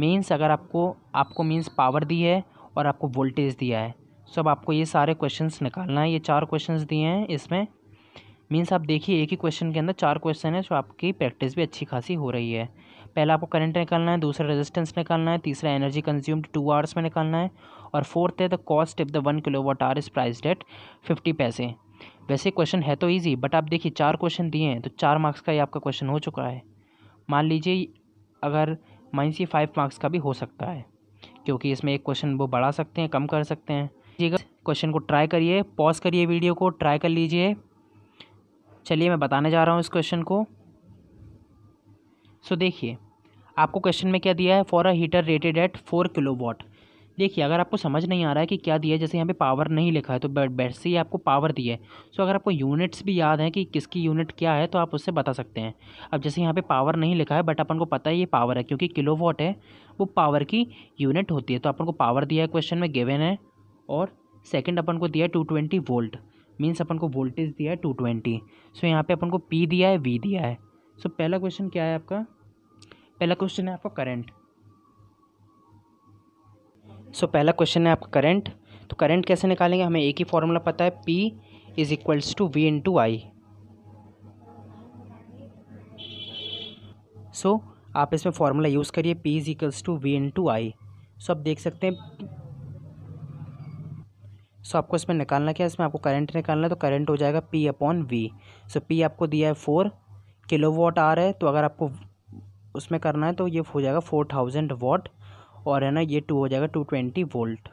means अगर आपको आपको मीन्स पावर दी है और आपको वोल्टेज दिया है। सो अब आपको ये सारे क्वेश्चंस निकालना है। ये चार क्वेश्चंस दिए हैं इसमें। मीन्स आप देखिए एक ही क्वेश्चन के अंदर चार क्वेश्चन है जो आपकी प्रैक्टिस भी अच्छी खासी हो रही है। पहला आपको करंट निकालना है, दूसरा रेजिस्टेंस निकालना है, तीसरा एनर्जी कंज्यूम्ड टू आवर्स में निकालना है और फोर्थ है the cost if the one kilo watt hour is priced at fifty paise. वैसे क्वेश्चन है तो ईजी बट आप देखिए चार क्वेश्चन दिए हैं तो चार मार्क्स का ही आपका क्वेश्चन हो चुका है। मान लीजिए, अगर माइनस ये फाइव मार्क्स का भी हो सकता है, क्योंकि इसमें एक क्वेश्चन वो बढ़ा सकते हैं, कम कर सकते हैं। क्वेश्चन को ट्राई करिए पॉज करिए वीडियो को ट्राई कर लीजिए। चलिए, मैं बताने जा रहा हूँ इस क्वेश्चन को। सो देखिए, आपको क्वेश्चन में क्या दिया है? For a heater rated at four kilo watt देखिए, अगर आपको समझ नहीं आ रहा है कि क्या दिया है, जैसे यहाँ पे पावर नहीं लिखा है तो बेट से ही आपको पावर दी है। सो अगर आपको यूनिट्स भी याद हैं कि किसकी यूनिट क्या है तो आप उससे बता सकते हैं। अब जैसे यहाँ पे पावर नहीं लिखा है बट अपन को पता है ये पावर है, क्योंकि किलो वॉट है, वो पावर की यूनिट होती है। तो अपन को पावर दिया है क्वेश्चन में गिवन है, और सेकेंड अपन को दिया है टू ट्वेंटी वोल्ट मीन्स अपन को वोल्टेज दिया है टू ट्वेंटी सो यहाँ पर अपन को पी दिया है वी दिया है। सो पहला क्वेश्चन क्या है आपका? पहला क्वेश्चन है आपका करंट सो पहला क्वेश्चन है आपका करंट तो करंट कैसे निकालेंगे? हमें एक ही फॉर्मूला पता है P is equals to V into I so आप इसमें फॉर्मूला यूज़ करिए P is equals to V into I so आप देख सकते हैं सो so, आपको इसमें निकालना क्या है? इसमें आपको करंट निकालना है तो करंट हो जाएगा P upon V so P आपको दिया है फोर किलो वॉट आ रहा है तो अगर आपको उसमें करना है तो ये हो जाएगा फोर थाउज़ेंड वॉट और है ना, ये टू हो जाएगा टू ट्वेंटी वोल्ट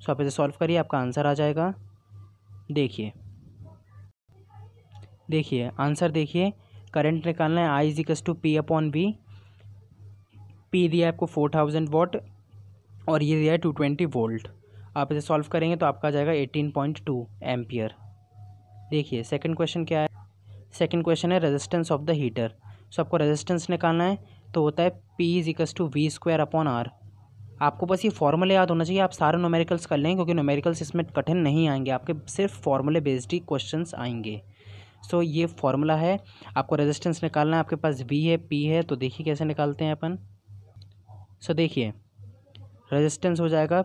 सो आप इसे सॉल्व करिए, आपका आंसर आ जाएगा। देखिए। देखिए आंसर देखिए। करंट निकालना है I इजिकस to P upon V P दिया आपको फोर थाउज़ेंड वॉट और ये दिया है टू ट्वेंटी वोल्ट आप इसे सॉल्व करेंगे तो आपका आ जाएगा एटीन पॉइंट टू एम्पियर देखिए सेकंड क्वेश्चन क्या है? सेकंड क्वेश्चन है resistance of the heater so आपको रेजिस्टेंस निकालना है तो होता है P is equals to V square upon R आपको बस ये फॉर्मूले याद होना चाहिए आप सारे नोमेरिकल्स कर लें क्योंकि नोमेरिकल्स इसमें कठिन नहीं आएँगे आपके सिर्फ़ फार्मूले बेस्ड ही क्वेश्चन आएँगे। सो so, ये फार्मूला है आपको रेजिस्टेंस निकालना है आपके पास वी है पी है तो देखिए कैसे निकालते हैं अपन। सो so, देखिए रेजिस्टेंस हो जाएगा।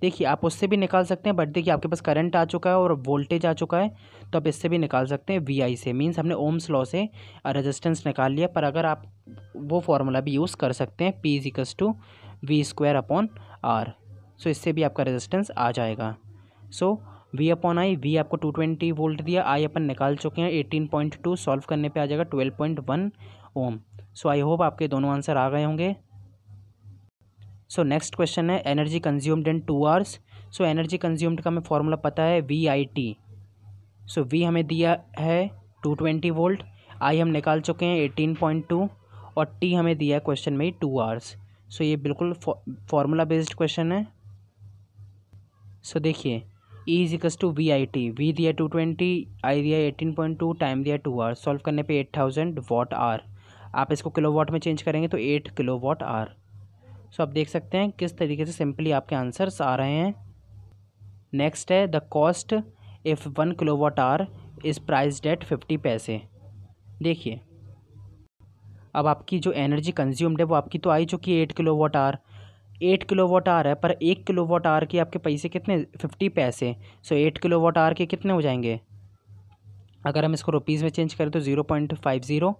देखिए आप उससे भी निकाल सकते हैं बट देखिए आपके पास करंट आ चुका है और वोल्टेज आ चुका है तो आप इससे भी निकाल सकते हैं वी आई से। मीन्स हमने ओम्स लॉ से रेजिस्टेंस निकाल लिया पर अगर आप वो फार्मूला भी यूज़ कर सकते हैं P equals to V square upon R so इससे भी आपका रेजिस्टेंस आ जाएगा। So V upon I V आपको टू ट्वेंटी वोल्ट दिया। आई अपन निकाल चुके हैं। एटीन पॉइंट टू सॉल्व करने पे आ जाएगा twelve point one ohm so I hope आपके दोनों आंसर आ गए होंगे। सो नेक्स्ट क्वेश्चन है energy consumed in two hours so energy consumed का हमें फॉर्मूला पता है V I T so V हमें दिया है टू ट्वेंटी वोल्ट आई हम निकाल चुके हैं एटीन पॉइंट टू और टी हमें दिया है क्वेश्चन में टू आवर्स सो ये बिल्कुल फॉर्मूला बेस्ड क्वेश्चन है। सो देखिए E is equals to V I T V दिया टू ट्वेंटी आई दिया एटीन पॉइंट टू टाइम दिया टू आर सॉल्व करने पे एट थाउज़ेंड वॉट आर आप इसको किलो वॉट में चेंज करेंगे तो eight kilo watt hour so आप देख सकते हैं किस तरीके से सिंपली आपके आंसर्स आ रहे हैं। नेक्स्ट है the cost if one kilo watt hour is priced at fifty paise. देखिए अब आपकी जो एनर्जी कंज्यूम्ड है, वो आपकी तो आई चुकी है eight kilo watt hour eight kilo watt hour है, पर एक किलो वॉट आर के आपके पैसे कितने? Fifty paise. So eight kilo watt hour के कितने हो जाएँगे? अगर हम इसको रुपीज़ में चेंज करें तो zero point five zero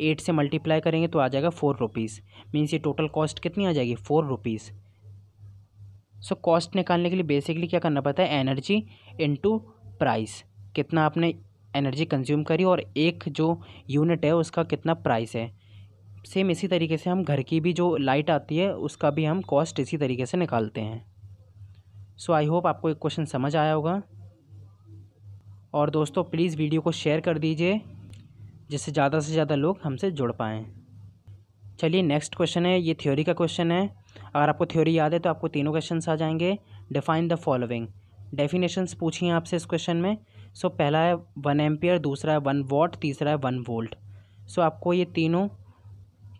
eight से मल्टीप्लाई करेंगे तो आ जाएगा फोर रुपीज़ मीन्स ये टोटल कॉस्ट कितनी आ जाएगी? फोर रुपीज़ सो कॉस्ट निकालने के लिए बेसिकली क्या करना पड़ता है? एनर्जी इनटू प्राइस कितना आपने एनर्जी कंज्यूम करी और एक जो यूनिट है, उसका कितना प्राइस है? सेम इसी तरीके से हम घर की भी जो लाइट आती है उसका भी हम कॉस्ट इसी तरीके से निकालते हैं। सो आई होप आपको एक क्वेश्चन समझ आया होगा। और दोस्तों प्लीज़ वीडियो को शेयर कर दीजिए जिससे ज़्यादा से ज़्यादा लोग हमसे जुड़ पाएँ। चलिए नेक्स्ट क्वेश्चन है ये थ्योरी का क्वेश्चन है। अगर आपको थ्योरी याद है तो आपको तीनों क्वेश्चन आ जाएँगे। डिफाइन द फॉलोइंग डेफिनेशंस पूछिए आपसे इस क्वेश्चन में। सो so, पहला है वन एम्पियर दूसरा है वन वॉट तीसरा है वन वोल्ट सो so, आपको ये तीनों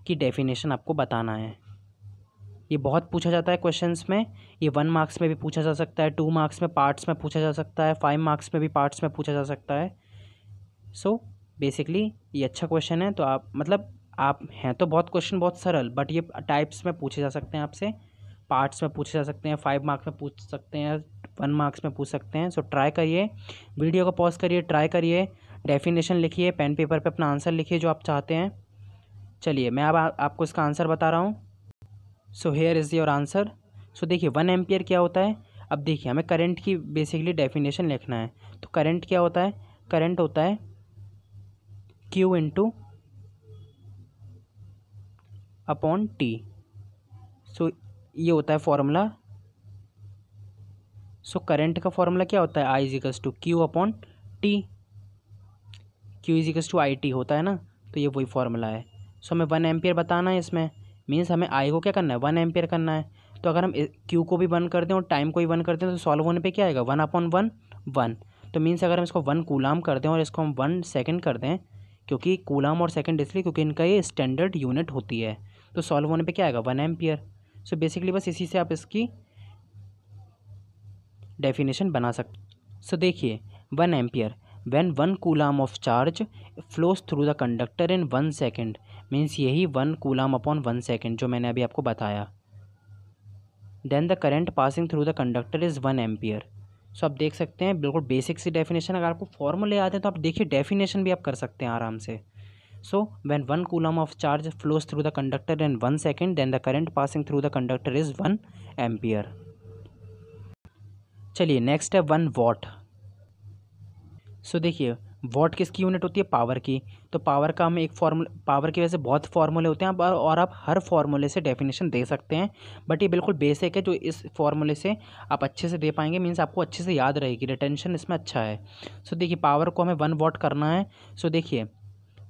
की डेफिनेशन आपको बताना है। ये बहुत पूछा जाता है क्वेश्चंस में। ये वन मार्क्स में भी पूछा जा सकता है टू मार्क्स में पार्ट्स में पूछा जा सकता है फाइव मार्क्स में भी पार्ट्स में पूछा जा सकता है। सो so, बेसिकली ये अच्छा क्वेश्चन है तो आप मतलब आप हैं तो बहुत क्वेश्चन बहुत सरल बट ये टाइप्स में पूछे जा सकते हैं आपसे। पार्ट्स में पूछे जा सकते हैं फाइव मार्क्स में पूछ सकते हैं वन मार्क्स में पूछ सकते हैं। सो ट्राई करिए। वीडियो को पॉज करिए ट्राई करिए। डेफिनेशन लिखिए पेन पेपर पे अपना आंसर लिखिए जो आप चाहते हैं। चलिए, मैं अब आपको इसका आंसर बता रहा हूँ। So here is your answer so देखिए वन एम्पियर क्या होता है? अब देखिए, हमें करंट की बेसिकली डेफिनेशन लिखना है। तो करंट क्या होता है? करंट होता है Q into upon T so ये होता है फॉर्मूला सो करंट का फॉर्मूला क्या होता है? I equals to Q upon T Q equals to I T होता है ना? तो ये वही फॉर्मूला है। सो हमें वन एम्पियर बताना है इसमें। मीन्स हमें आई को क्या करना है? वन एम्पियर करना है। तो अगर हम क्यू को भी वन कर दें और टाइम को भी वन कर दें तो सॉल्व होने पे क्या आएगा? One upon one one. तो मीन्स अगर हम इसको वन कूलाम कर दें और इसको हम वन सेकेंड कर दें, क्योंकि कूलाम और सेकेंड इसलिए क्योंकि इनका ये स्टैंडर्ड यूनिट होती है। तो सॉल्व होने पे क्या आएगा? One ampere. सो बेसिकली बस इसी से आप इसकी डेफिनेशन बना सकते सो देखिए, one ampere. When one coulomb of charge flows through the conductor in one second means यही one coulomb upon one second जो मैंने अभी आपको बताया। Then the current passing through the conductor is one ampere so आप देख सकते हैं, बिल्कुल बेसिक सी डेफिनेशन अगर आपको फॉर्मूले आते हैं तो आप देखिए डेफिनेशन भी आप कर सकते हैं आराम से। So when one coulomb of charge flows through the conductor in one second then the current passing through the conductor is one ampere चलिए नेक्स्ट है वन वॉट सो देखिए वॉट किसकी यूनिट होती है? पावर की। तो पावर का हम एक फॉर्मूला, पावर की वजह से बहुत फार्मूले होते हैं, और आप हर फार्मूले से डेफिनेशन दे सकते हैं। बट ये बिल्कुल बेसिक है, जो इस फार्मूले से आप अच्छे से दे पाएँगे मीन्स आपको अच्छे से याद रहेगी, रिटेंशन इसमें अच्छा है। सो देखिए, पावर को हमें वन वॉट करना है। सो देखिए,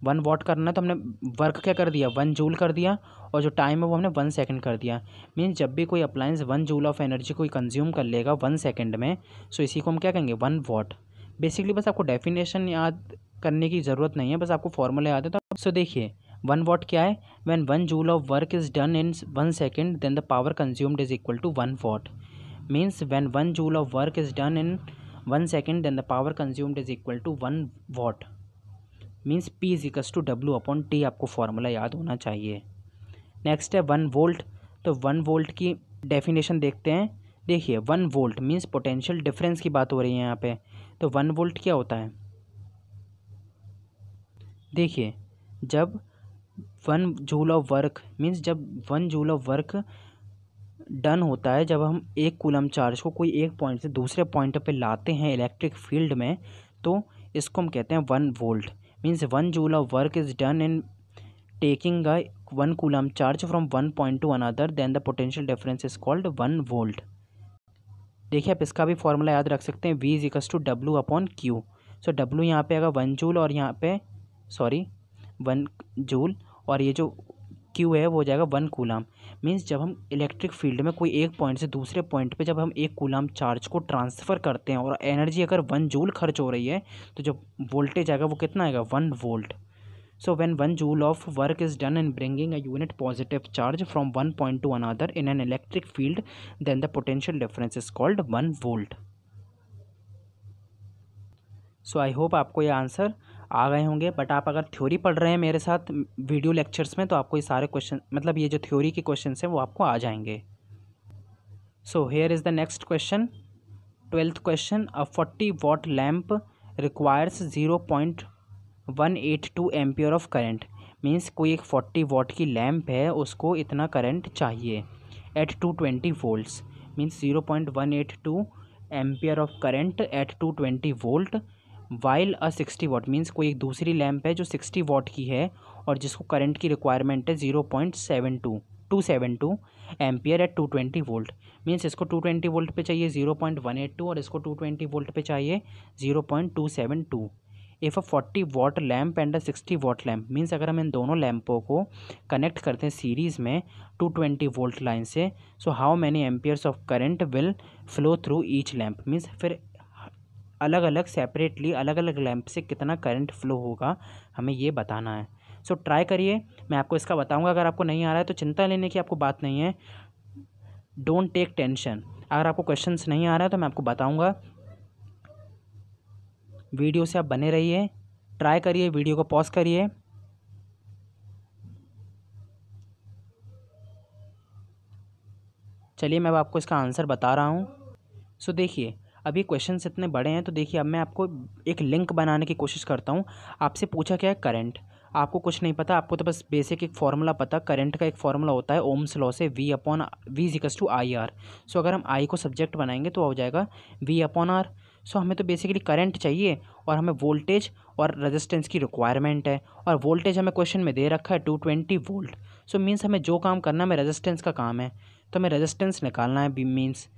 वन वॉट करना है तो हमने वर्क क्या कर दिया? वन जूल कर दिया, और जो टाइम है वो हमने वन सेकंड कर दिया। मीन्स जब भी कोई appliance one joule of energy कोई कंज्यूम कर लेगा वन सेकंड में, सो इसी को हम क्या कहेंगे? One what. बेसिकली बस आपको डेफिनेशन याद करने की ज़रूरत नहीं है, बस आपको फॉर्मूला याद है। तो सो देखिए वन वॉट क्या है? When one joule of work is done in one second then the power consumed is equal to one watt means when one joule of work is done in one second then the power consumed is equal to one watt means P is equals to W upon T आपको formula याद होना चाहिए। Next है one volt तो one volt की definition देखते हैं। देखिए one volt means potential difference की बात हो रही है यहाँ पे। तो वन वोल्ट क्या होता है? देखिए, जब one joule of work means जब one joule of work done होता है, जब हम एक कूलम चार्ज को कोई एक पॉइंट से दूसरे पॉइंट पे लाते हैं इलेक्ट्रिक फ़ील्ड में तो इसको हम कहते हैं one volt. Means one joule of work is done in taking a one coulomb charge from one point to another then the potential difference is called one volt. देखिए आप इसका भी फॉर्मूला याद रख सकते हैं V is equals to W upon Q so W यहाँ पे आएगा वन जूल और यहाँ पे सॉरी वन जूल और ये जो क्यू है, वो हो जाएगा वन कूलाम मीन्स जब हम इलेक्ट्रिक फ़ील्ड में कोई एक पॉइंट से दूसरे पॉइंट पे जब हम एक कूलाम चार्ज को ट्रांसफ़र करते हैं और एनर्जी अगर वन जूल खर्च हो रही है तो जो वोल्टेज आएगा वो कितना आएगा? One volt so when one joule of work is done in bringing a unit positive charge from one point to another in an electric field then the potential difference is called one volt so I hope आपको ये answer आ गए होंगे but आप अगर theory पढ़ रहे हैं मेरे साथ वीडियो लेक्चर्स में तो आपको ये सारे क्वेश्चन मतलब ये जो थ्योरी के क्वेश्चन हैं, वो आपको आ जाएँगे। So here is the next question twelfth question a forty watt lamp requires zero point one eight two ampere of current means कोई एक फोर्टी वॉट की लैम्प है, उसको इतना करंट चाहिए at two twenty volts means zero point one eight two ampere of current at two twenty volt while a sixty watt means कोई एक दूसरी लैम्प है जो सिक्सटी वॉट की है, और जिसको करंट की रिक्वायरमेंट है zero point seven two two seven two ampere at two twenty volt means इसको टू ट्वेंटी वोल्ट पे चाहिए zero point one eight two और इसको टू ट्वेंटी वोल्ट पे चाहिए zero point two seven two if a forty watt lamp and a sixty watt lamp means अगर हम इन दोनों लैंपों को कनेक्ट करते हैं सीरीज़ में टू ट्वेंटी वोल्ट लाइन से so how many amperes of current will flow through each lamp means फिर अलग अलग सेपरेटली अलग अलग लैम्प से कितना करंट फ्लो होगा, हमें ये बताना है। सो ट्राई करिए। मैं आपको इसका बताऊँगा, अगर आपको नहीं आ रहा है तो चिंता लेने की आपको बात नहीं है। डोंट टेक टेंशन अगर आपको क्वेश्चंस नहीं आ रहा है तो मैं आपको बताऊँगा। वीडियो से आप बने रहिए, ट्राई करिए, वीडियो को पॉज करिए। चलिए मैं अब आपको इसका आंसर बता रहा हूँ। सो देखिए, अभी क्वेश्चन इतने बड़े हैं तो देखिए अब मैं आपको एक लिंक बनाने की कोशिश करता हूँ। आपसे पूछा क्या है? करंट आपको कुछ नहीं पता, आपको तो बस बेसिक एक फार्मूला पता करंट का एक फार्मूला होता है ओम्स लॉ से वी अपॉन वी जिकस टू आई आर सो अगर हम आई को सब्जेक्ट बनाएँगे तो हो जाएगा वी अपॉन आर सो हमें तो बेसिकली करंट चाहिए और हमें वोल्टेज और रेजिस्टेंस की रिक्वायरमेंट है और वोल्टेज हमें क्वेश्चन में दे रखा है two twenty volt so means हमें जो काम करना है रेजिस्टेंस का काम है। तो हमें रेजिस्टेंस निकालना है मीन्स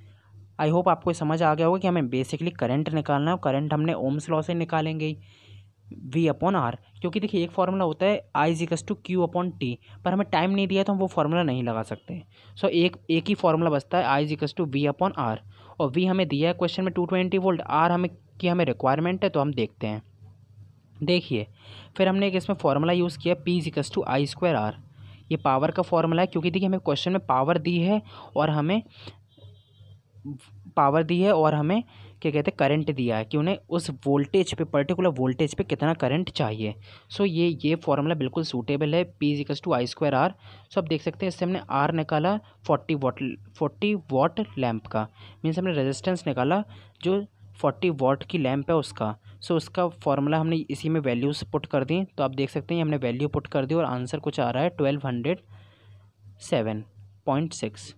आई होप आपको समझ आ गया होगा कि हमें बेसिकली करंट निकालना है करंट हमने ओम्स लॉ से निकालेंगे ही. वी अपॉन आर क्योंकि देखिए एक फार्मूला होता है आई जिकस टू क्यू अपॉन टी पर हमें टाइम नहीं दिया तो हम वो फार्मूला नहीं लगा सकते। सो so, एक एक ही फार्मूला बचता है आई जिकस टू वी अपॉन आर और वी हमें दिया है क्वेश्चन में टू ट्वेंटी वोल्ट आर हमें, की हमें रिक्वायरमेंट है तो हम देखते हैं। देखिए, फिर हमने एक इसमें फार्मूला यूज़ किया पी जिकस टू आई स्क्वायर आर ये पावर का फॉर्मूला है, क्योंकि देखिए हमें क्वेश्चन में पावर दी है और हमें पावर दी है और हमें क्या कहते हैं करंट दिया है कि उन्हें उस वोल्टेज पे पर्टिकुलर वोल्टेज पे कितना करंट चाहिए। सो ये ये फॉर्मूला बिल्कुल सूटेबल है P equals to I square R so आप देख सकते हैं इससे हमने आर निकाला forty watt forty watt lamp का। मीन्स हमने रेजिस्टेंस निकाला जो फोर्टी वॉट की लैम्प है उसका। सो so, उसका फॉर्मूला हमने इसी में वैल्यूज़ पुट कर दी। तो आप देख सकते हैं हमने वैल्यू पुट कर दी और आंसर कुछ आ रहा है twelve hundred seven point six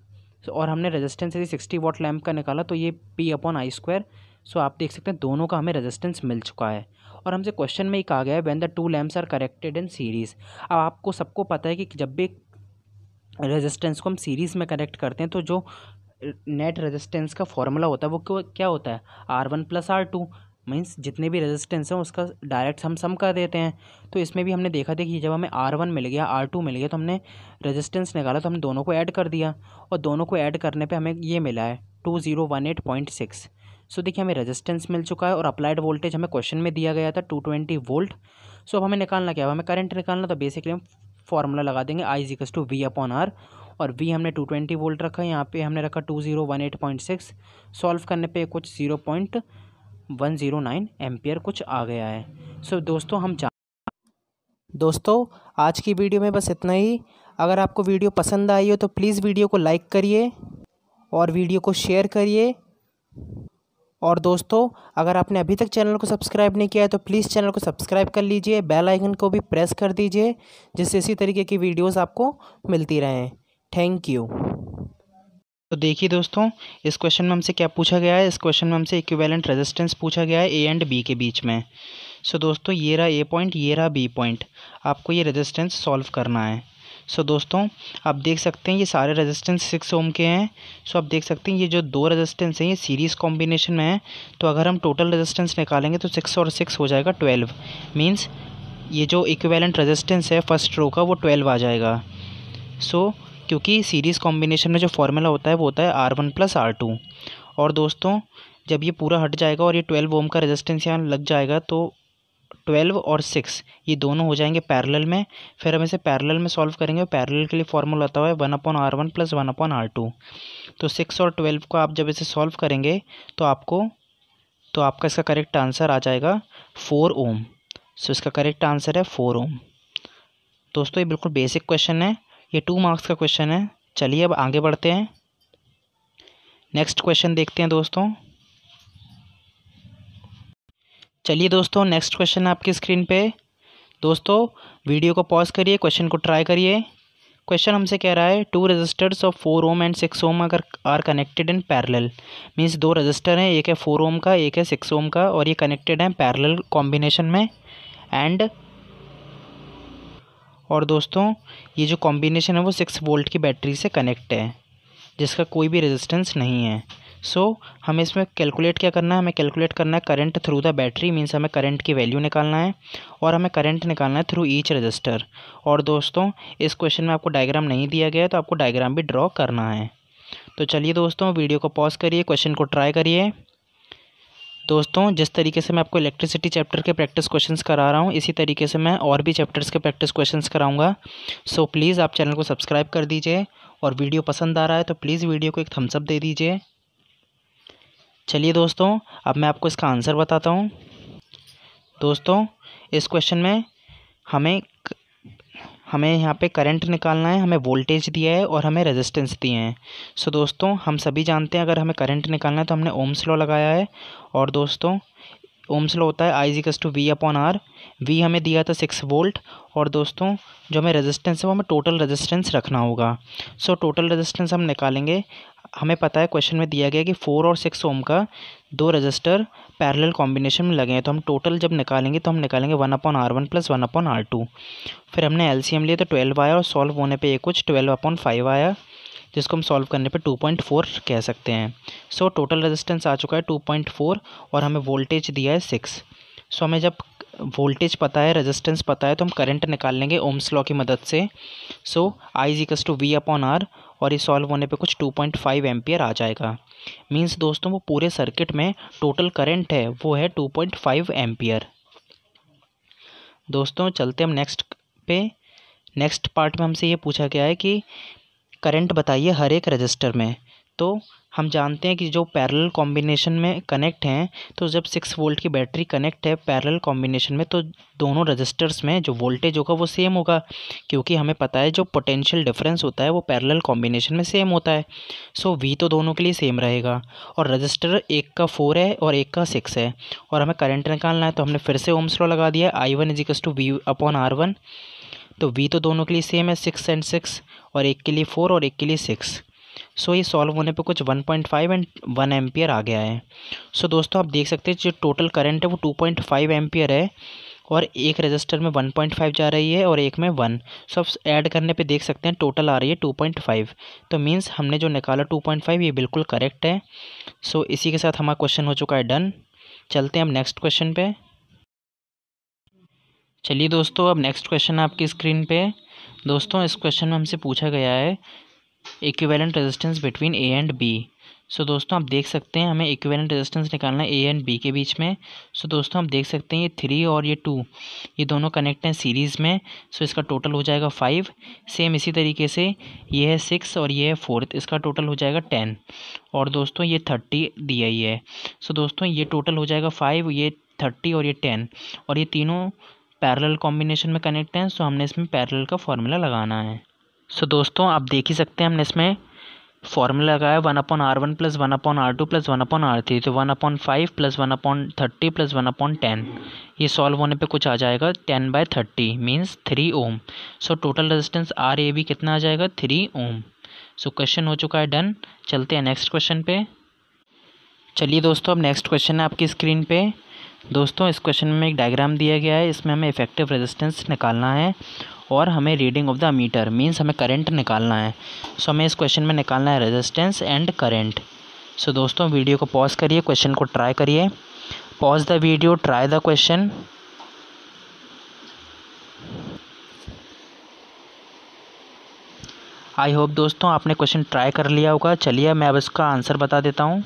so और हमने रेजिस्टेंस यदि सिक्सटी वॉट लैम्प का निकाला तो ये P upon I square so आप देख सकते हैं दोनों का हमें रेजिस्टेंस मिल चुका है। और हमसे क्वेश्चन में ही कहा गया है when the two lamps are connected in series अब आपको सबको पता है कि जब भी रेजिस्टेंस को हम सीरीज़ में कनेक्ट करते हैं तो जो नेट रेजिस्टेंस का फॉर्मूला होता है, वो क्या होता है? R one plus R two means जितने भी रेजिस्टेंस हैं, उसका डायरेक्ट हम सम कर देते हैं। तो इसमें भी हमने देखा देखिए जब हमें आर वन मिल गया आर टू मिल गया तो हमने रेजिस्टेंस निकाला तो हम दोनों को ऐड कर दिया। और दोनों को ऐड करने पे हमें ये मिला है two zero one eight point six so देखिए, हमें रेजिस्टेंस मिल चुका है और अप्लाइड वोल्टेज हमें क्वेश्चन में दिया गया था टू ट्वेंटी वोल्ट सो अब हमें निकालना क्या हमें करंट निकालना तो बेसिकली हम फॉर्मूला लगा देंगे आई जिकस टू वी अपॉन आर और वी हमने टू ट्वेंटी वोल्ट रखा है, यहाँ पे हमने रखा two zero one eight point six solve करने पे कुछ zero point one zero nine ampere कुछ आ गया है। सो so, दोस्तों हम जा दोस्तों आज की वीडियो में बस इतना ही। अगर आपको वीडियो पसंद आई हो तो प्लीज़ वीडियो को लाइक करिए और वीडियो को शेयर करिए। और दोस्तों अगर आपने अभी तक चैनल को सब्सक्राइब नहीं किया है तो प्लीज़ चैनल को सब्सक्राइब कर लीजिए। बेल आइकन को भी प्रेस कर दीजिए जिससे इसी तरीके की वीडियोस आपको मिलती रहें। थैंक यू तो देखिए दोस्तों इस क्वेश्चन में हमसे क्या पूछा गया है? इस क्वेश्चन में हमसे इक्विवेलेंट रेजिस्टेंस पूछा गया है ए एंड बी के बीच में। सो दोस्तों ये रहा ए पॉइंट ये रहा बी पॉइंट आपको ये रेजिस्टेंस सॉल्व करना है। सो so दोस्तों आप देख सकते हैं ये सारे रेजिस्टेंस सिक्स ओम के हैं। सो so आप देख सकते हैं ये जो दो रेजिस्टेंस हैं ये सीरीज़ कॉम्बिनेशन में है। तो अगर हम टोटल रेजिस्टेंस निकालेंगे तो सिक्स और सिक्स हो जाएगा ट्वेल्व मीन्स ये जो इक्वेलेंट रेजिस्टेंस है फ़र्स्ट रो का वो ट्वेल्व आ जाएगा। सो so, क्योंकि सीरीज़ कॉम्बिनेशन में जो फॉर्मूला होता है, वो होता है R one plus R two और दोस्तों, जब ये पूरा हट जाएगा और ये ट्वेल्व ओम का रेजिस्टेंस यहाँ लग जाएगा तो ट्वेल्व और सिक्स ये दोनों हो जाएँगे पैरेलल में। फिर हम इसे पैरेलल में सॉल्व करेंगे पैरेलल के लिए फॉर्मूला होता है one upon R one plus one upon R two तो सिक्स और ट्वेल्व को आप जब इसे सॉल्व करेंगे तो आपको तो आपका इसका करेक्ट आंसर आ जाएगा फोर ओम सो इसका करेक्ट आंसर है फोर ओम दोस्तों, ये बिल्कुल बेसिक क्वेश्चन है। ये टू मार्क्स का क्वेश्चन है। चलिए अब आगे बढ़ते हैं। नेक्स्ट क्वेश्चन देखते हैं दोस्तों। चलिए दोस्तों नेक्स्ट क्वेश्चन है आपकी स्क्रीन पे। दोस्तों वीडियो को पॉज करिए क्वेश्चन को ट्राई करिए। क्वेश्चन हमसे कह रहा है two resistors of four ohm and six ohm अगर are connected in parallel means दो रजिस्टर हैं, एक है फोर ओम का, एक है सिक्स ओम का, और ये कनेक्टेड हैं पैरेलल कॉम्बिनेशन में। एंड और दोस्तों ये जो कॉम्बिनेशन है वो सिक्स वोल्ट की बैटरी से कनेक्ट है जिसका कोई भी रेजिस्टेंस नहीं है। सो so, हमें इसमें कैलकुलेट क्या करना है? हमें कैलकुलेट करना है current through the battery means हमें करंट की वैल्यू निकालना है और हमें करंट निकालना है थ्रू ईच रजिस्टर और दोस्तों इस क्वेश्चन में आपको डायग्राम नहीं दिया गया है तो आपको डायग्राम भी ड्रॉ करना है। तो चलिए दोस्तों वीडियो को पॉज करिए क्वेश्चन को ट्राई करिए। दोस्तों जिस तरीके से मैं आपको इलेक्ट्रिसिटी चैप्टर के प्रैक्टिस क्वेश्चंस करा रहा हूँ इसी तरीके से मैं और भी चैप्टर्स के प्रैक्टिस क्वेश्चंस कराऊँगा। सो so, प्लीज़ आप चैनल को सब्सक्राइब कर दीजिए और वीडियो पसंद आ रहा है तो प्लीज़ वीडियो को एक थम्सअप दे दीजिए। चलिए दोस्तों अब मैं आपको इसका आंसर बताता हूँ। दोस्तों इस क्वेश्चन में हमें हमें यहाँ पे करंट निकालना है, हमें वोल्टेज दिया है और हमें रेजिस्टेंस दिए हैं। सो दोस्तों, हम सभी जानते हैं अगर हमें करंट निकालना है तो हमने ओम्स लॉ लगाया है। और दोस्तों ओम्स लॉ होता है I जिकस to V upon R V हमें दिया था सिक्स वोल्ट और दोस्तों, जो हमें रेजिस्टेंस है वो हमें टोटल रेजिस्टेंस रखना होगा। सो टोटल रेजिस्टेंस हम निकालेंगे। हमें पता है क्वेश्चन में दिया गया कि फोर और सिक्स ओम का दो रजिस्टर पैरेलल कॉम्बिनेशन में लगे हैं तो हम टोटल जब निकालेंगे तो हम निकालेंगे one upon R one plus one upon R two फिर हमने एलसीएम लिया तो ट्वेल्व आया और सॉल्व होने पे ये कुछ ट्वेल्व अपॉन फाइव आया, जिसको हम सॉल्व करने पे टू पॉइंट फोर कह सकते हैं। सो टोटल रेजिस्टेंस आ चुका है टू पॉइंट फोर और हमें वोल्टेज दिया है सिक्स सो हमें जब वोल्टेज पता है रेजिस्टेंस पता है तो हम करंट निकाल लेंगे ओम्स लॉ की मदद से। सो आई इजिकस टू वी अपॉन आर और ये सॉल्व होने पे कुछ 2.5 पॉइंट आ जाएगा। मींस दोस्तों, वो पूरे सर्किट में टोटल करंट है, वो है 2.5 एम्पियर दोस्तों, चलते हम नेक्स्ट पे। नेक्स्ट पार्ट में हमसे ये पूछा गया है कि करंट बताइए हर एक रजिस्टर में। तो हम जानते हैं कि जो पैरेलल कॉम्बिनेशन में कनेक्ट हैं तो जब सिक्स वोल्ट की बैटरी कनेक्ट है पैरेलल कॉम्बिनेशन में तो दोनों रजिस्टर्स में जो वोल्टेज होगा वो सेम होगा। क्योंकि हमें पता है जो पोटेंशियल डिफरेंस होता है वो पैरेलल कॉम्बिनेशन में सेम होता है। सो वी तो दोनों के लिए सेम रहेगा। और रजिस्टर एक का फोर है और एक का सिक्स है। और हमें करंट निकालना है तो हमने फिर से ओम्स लॉ लगा दिया। I one इजिकस to V upon R one तो वी तो दोनों के लिए सेम है सिक्स एंड सिक्स और एक के लिए फोर और एक के लिए सिक्स सो ये सॉल्व होने पे कुछ 1.5 एंड वन एम्पियर आ गया है। सो दोस्तों, आप देख सकते हैं जो टोटल करंट है वो 2.5 एम्पियर है और एक रजिस्टर में 1.5 जा रही है और एक में वन सो आप ऐड करने पे देख सकते हैं टोटल आ रही है 2.5 तो मीन्स हमने जो निकाला 2.5 ये बिल्कुल करेक्ट है। सो इसी के साथ हमारा क्वेश्चन हो चुका है डन चलते हैं हम नेक्स्ट क्वेश्चन पे। चलिए दोस्तों, अब नेक्स्ट क्वेश्चन आपकी स्क्रीन पे। दोस्तों, इस क्वेश्चन में हमसे पूछा गया है equivalent resistance between A and B so दोस्तों आप देख सकते हैं हमें इक्विवेलेंट रेजिस्टेंस निकालना है ए एंड बी के बीच में। सो so, दोस्तों आप देख सकते हैं ये थ्री और ये टू ये दोनों कनेक्ट हैं सीरीज़ में। सो so, इसका टोटल हो जाएगा फाइव सेम इसी तरीके से ये है सिक्स और ये है फोर्थ इसका टोटल हो जाएगा टेन और दोस्तों ये थर्टी दिया ही। है सो so, दोस्तों ये टोटल हो जाएगा फाइव ये थर्टी और ये टेन और ये तीनों पैरेलल कॉम्बिनेशन में कनेक्ट हैं सो हमने इसमें पैरेलल का फॉर्मूला लगाना है। सो so, दोस्तों आप देख ही सकते हैं हमने इसमें फॉर्मूला लगाया। One upon R one plus one upon R two plus one upon R three तो one upon five plus one upon thirty plus one upon ten ये सॉल्व होने पे कुछ आ जाएगा ten by thirty means three ohm so total resistance R A B कितना आ जाएगा? थ्री ओम सो क्वेश्चन हो चुका है डन चलते हैं नेक्स्ट क्वेश्चन पे। चलिए दोस्तों अब नेक्स्ट क्वेश्चन है आपकी स्क्रीन पे। दोस्तों इस क्वेश्चन में एक डायग्राम दिया गया है इसमें हमें इफ़ेक्टिव रेजिस्टेंस निकालना है। और हमें reading of the meter means हमें करंट निकालना है। सो हमें इस क्वेश्चन में निकालना है रेजिस्टेंस एंड करंट सो दोस्तों वीडियो को पॉज करिए क्वेश्चन को ट्राई करिए। Pause the video try the question I hope दोस्तों आपने क्वेश्चन ट्राई कर लिया होगा। चलिए, मैं अब इसका आंसर बता देता हूँ।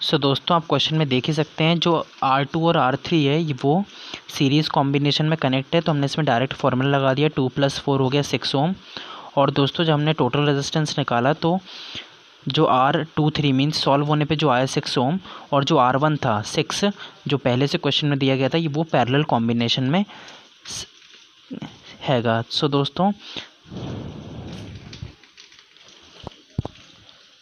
सो so, दोस्तों आप क्वेश्चन में देख ही सकते हैं जो आर टू और आर थ्री है ये वो सीरीज़ कॉम्बिनेशन में कनेक्ट है तो हमने इसमें डायरेक्ट फार्मूला लगा दिया टू प्लस फोर हो गया सिक्स ओम और दोस्तों जब हमने टोटल रेजिस्टेंस निकाला तो जो R two three means solve होने पे जो आया सिक्स ओम और जो आर वन था सिक्स जो पहले से क्वेश्चन में दिया गया था ये वो पैरेलल कॉम्बिनेशन में हैगा। सो so, दोस्तों